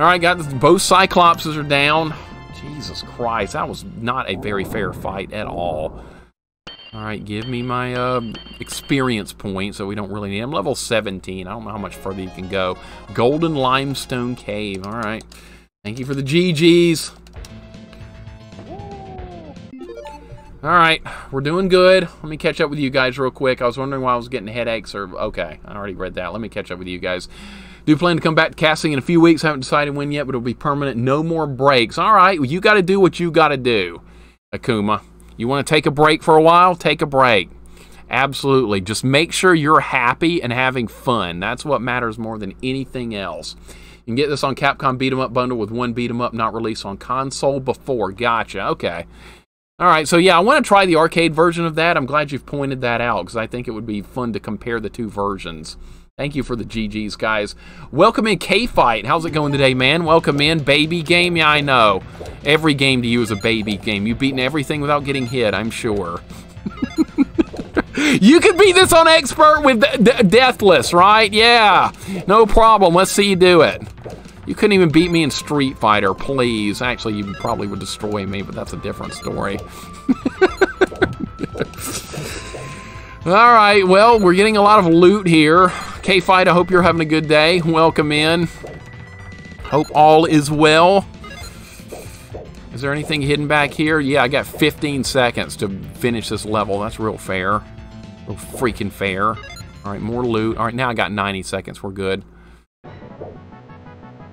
Alright, got this, both Cyclopses are down. Jesus Christ, that was not a very fair fight at all. Alright, give me my uh, experience point so we don't really need I'm level 17. I don't know how much further you can go. Golden Limestone Cave. Alright. Thank you for the GG's. All right, we're doing good. Let me catch up with you guys real quick. I was wondering why I was getting headaches or, okay, I already read that. Let me catch up with you guys. Do plan to come back to casting in a few weeks. I Haven't decided when yet, but it'll be permanent. No more breaks. All right, well, you got to do what you got to do. Akuma. You want to take a break for a while? Take a break. Absolutely. Just make sure you're happy and having fun. That's what matters more than anything else. You can get this on Capcom Beat 'em Up bundle with one Beat 'em Up not released on console before. Gotcha. Okay. All right, so yeah, I want to try the arcade version of that. I'm glad you've pointed that out because I think it would be fun to compare the two versions. Thank you for the GGs, guys. Welcome in K-Fight. How's it going today, man? Welcome in. Baby game? Yeah, I know. Every game to you is a baby game. You've beaten everything without getting hit, I'm sure. you could beat this on Expert with Deathless, right? Yeah. No problem. Let's see you do it. You couldn't even beat me in Street Fighter, please. Actually, you probably would destroy me, but that's a different story. All right, well, we're getting a lot of loot here. K-Fight, I hope you're having a good day. Welcome in. Hope all is well. Is there anything hidden back here? Yeah, I got 15 seconds to finish this level. That's real fair. Real freaking fair. All right, more loot. All right, now I got 90 seconds. We're good.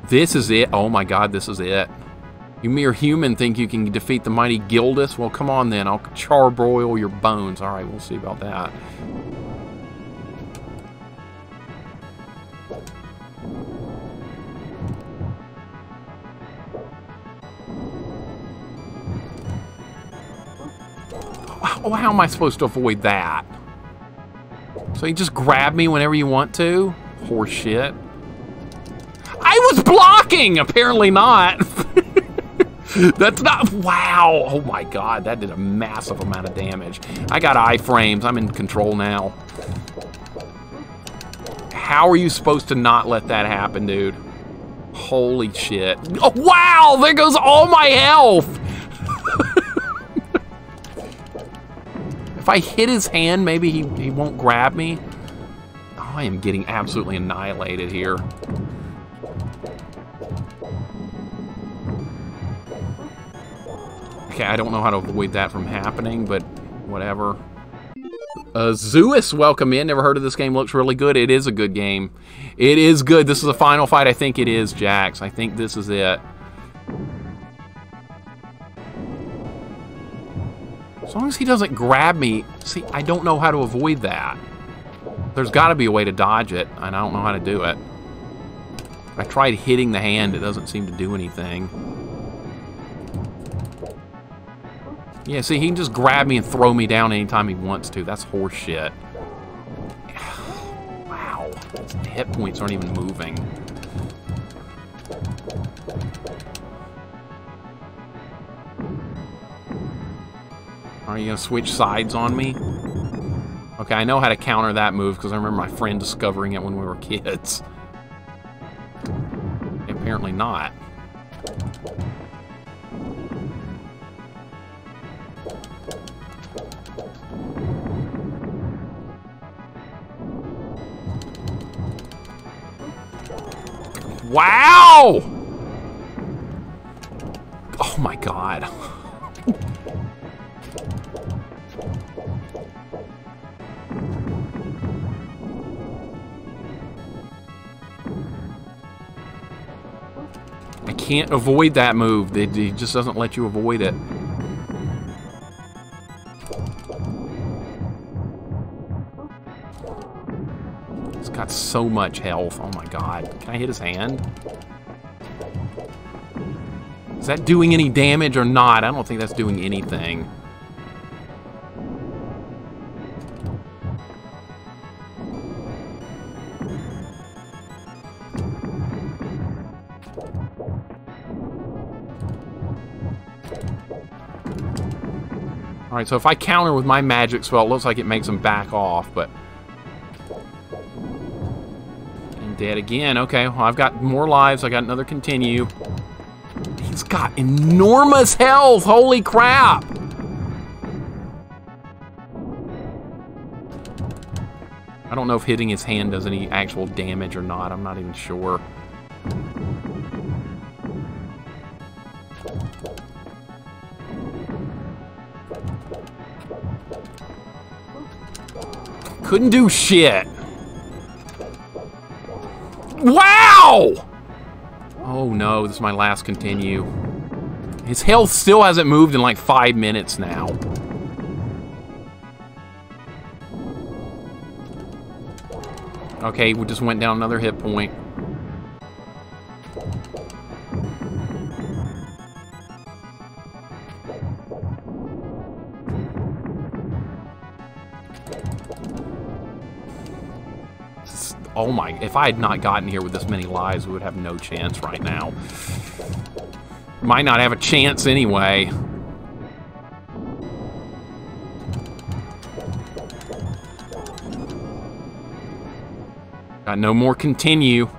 This is it. Oh my god, this is it. You mere human think you can defeat the mighty Gildiss? Well, come on then. I'll charbroil your bones. All right, we'll see about that. Oh, how am I supposed to avoid that? So you just grab me whenever you want to? Horse shit. I was blocking! Apparently not. That's not... Wow. Oh my god, that did a massive amount of damage. I got iframes. I'm in control now. How are you supposed to not let that happen, dude? Holy shit. Oh, wow! There goes all my health! if I hit his hand, maybe he, he won't grab me. Oh, I am getting absolutely annihilated here. Okay, I don't know how to avoid that from happening, but whatever. Uh, Zeus, welcome in. Never heard of this game. Looks really good. It is a good game. It is good. This is a final fight. I think it is, Jax. I think this is it. As long as he doesn't grab me. See, I don't know how to avoid that. There's got to be a way to dodge it, and I don't know how to do it. I tried hitting the hand. It doesn't seem to do anything. Yeah, see, he can just grab me and throw me down anytime he wants to. That's horseshit. wow. Hit points aren't even moving. Are you going to switch sides on me? Okay, I know how to counter that move because I remember my friend discovering it when we were kids. Apparently not. Can't avoid that move. It just doesn't let you avoid it. He's got so much health. Oh my god. Can I hit his hand? Is that doing any damage or not? I don't think that's doing anything. Alright, so if I counter with my magic spell, it looks like it makes him back off, but Dead again. Okay, well, I've got more lives. I got another continue. He's got enormous health. Holy crap. I don't know if hitting his hand does any actual damage or not. I'm not even sure. Couldn't do shit. Wow! Oh no, this is my last continue. His health still hasn't moved in like five minutes now. Okay, we just went down another hit point. Oh my, if I had not gotten here with this many lives, we would have no chance right now. Might not have a chance anyway. Got no more continue.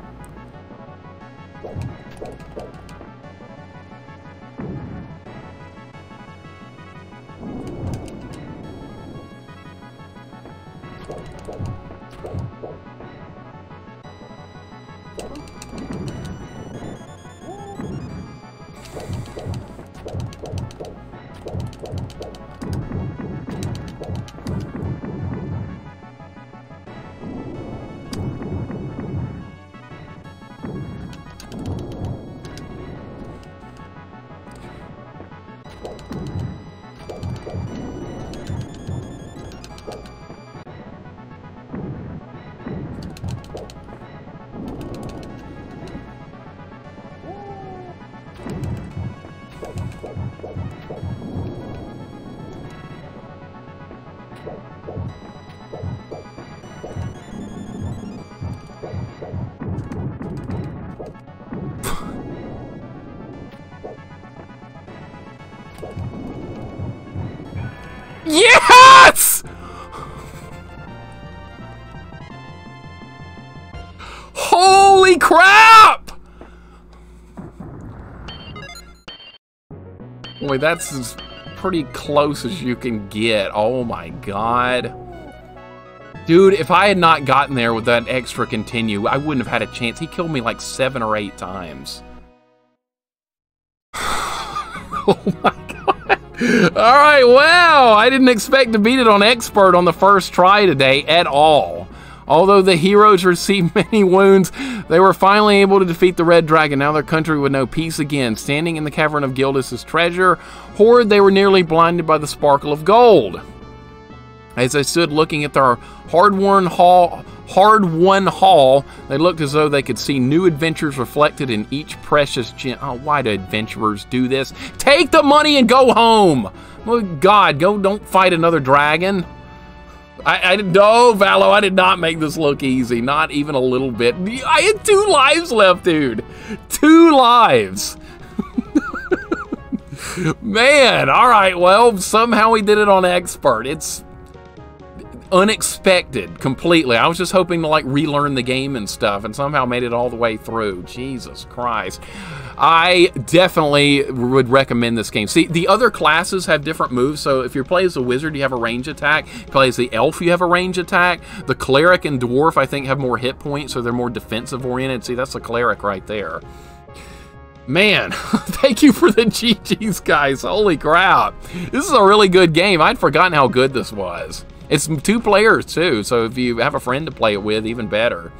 That's as pretty close as you can get. Oh my god. Dude, if I had not gotten there with that extra continue, I wouldn't have had a chance. He killed me like seven or eight times. oh my god. all right, wow. I didn't expect to beat it on expert on the first try today at all. Although the heroes received many wounds, they were finally able to defeat the Red Dragon. Now their country would know peace again. Standing in the cavern of Gildiss' treasure hoard, they were nearly blinded by the sparkle of gold. As they stood looking at their hard-won hall, hard-won haul, they looked as though they could see new adventures reflected in each precious gem. Oh, why do adventurers do this? Take the money and go home. Oh, God, go! Don't fight another dragon. I, I no, Valo, I did not make this look easy. Not even a little bit. I had two lives left, dude. Two lives. Man, all right. Well, somehow we did it on expert. It's unexpected completely. I was just hoping to like relearn the game and stuff and somehow made it all the way through. Jesus Christ. I definitely would recommend this game. See, the other classes have different moves. So if you play as a wizard, you have a range attack. If you play as the elf, you have a range attack. The cleric and dwarf, I think, have more hit points, so they're more defensive oriented. See, that's the cleric right there. Man, thank you for the GG's, guys. Holy crap. This is a really good game. I'd forgotten how good this was. It's two players too, so if you have a friend to play it with, even better.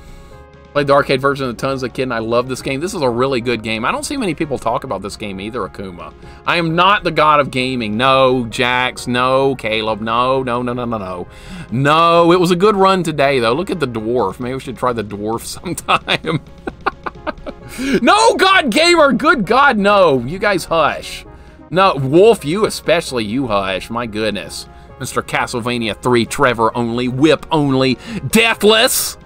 Played the arcade version of tons of kid, and I love this game. This is a really good game. I don't see many people talk about this game either, Akuma. I am not the god of gaming. No, Jax. No, Caleb. No, no, no, no, no, no. No, it was a good run today, though. Look at the dwarf. Maybe we should try the dwarf sometime. no, God Gamer! Good God, no. You guys hush. No, Wolf, you especially, you hush. My goodness. Mr. Castlevania 3, Trevor only, whip only, deathless!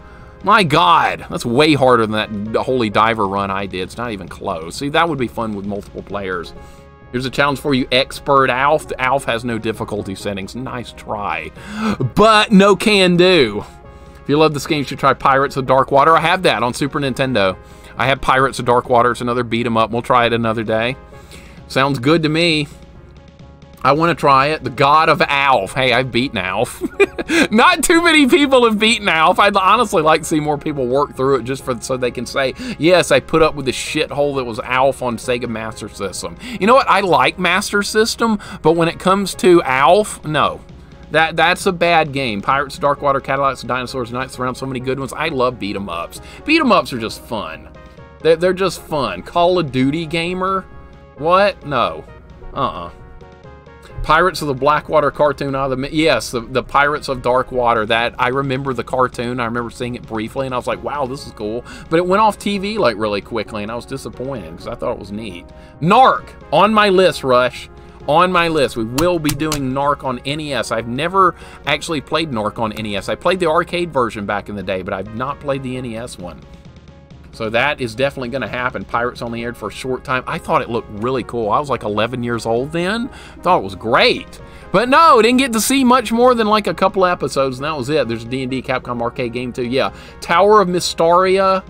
My god, that's way harder than that Holy Diver run I did. It's not even close. See, that would be fun with multiple players. Here's a challenge for you, Expert Alf. Alf has no difficulty settings. Nice try. But no can do. If you love this game, you should try Pirates of Dark Water. I have that on Super Nintendo. I have Pirates of Dark Water. It's another beat 'em up. We'll try it another day. Sounds good to me. I want to try it. The God of Alf. Hey, I've beaten Alf. Not too many people have beaten Alf. I'd honestly like to see more people work through it just for so they can say, yes, I put up with the shithole that was Alf on Sega Master System. You know what? I like Master System, but when it comes to Alf, no. That that's a bad game. Pirates, Darkwater, Cadillacs, Dinosaurs, Knights around so many good ones. I love beat 'em ups. Beat 'em ups are just fun. They're, they're just fun. Call of Duty gamer? What? No. Uh-uh. Pirates of the Blackwater cartoon out of the yes, the, the Pirates of Dark Water. That I remember the cartoon. I remember seeing it briefly, and I was like, "Wow, this is cool." But it went off TV like really quickly, and I was disappointed because I thought it was neat. Narc on my list, Rush. On my list, we will be doing Narc on NES. I've never actually played Narc on NES. I played the arcade version back in the day, but I've not played the NES one. So that is definitely going to happen. Pirates only aired for a short time. I thought it looked really cool. I was like 11 years old then. Thought it was great. But no, didn't get to see much more than like a couple episodes, and that was it. There's a D&D Capcom arcade game too. Yeah, Tower of Mystara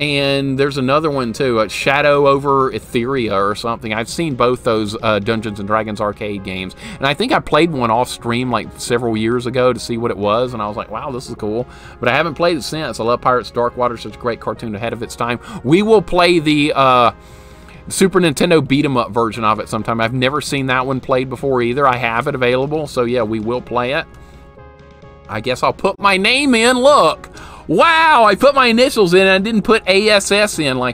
and there's another one too, Shadow over Etheria or something. I've seen both those uh, Dungeons and Dragons arcade games, and I think I played one off stream like several years ago to see what it was, and I was like, wow, this is cool. But I haven't played it since. I love Pirates Dark Water, such a great cartoon ahead of its time. We will play the. Uh, Super Nintendo beat 'em up version of it sometime. I've never seen that one played before either. I have it available, so yeah, we will play it. I guess I'll put my name in. Look, Wow, I put my initials in and I didn't put ASS in like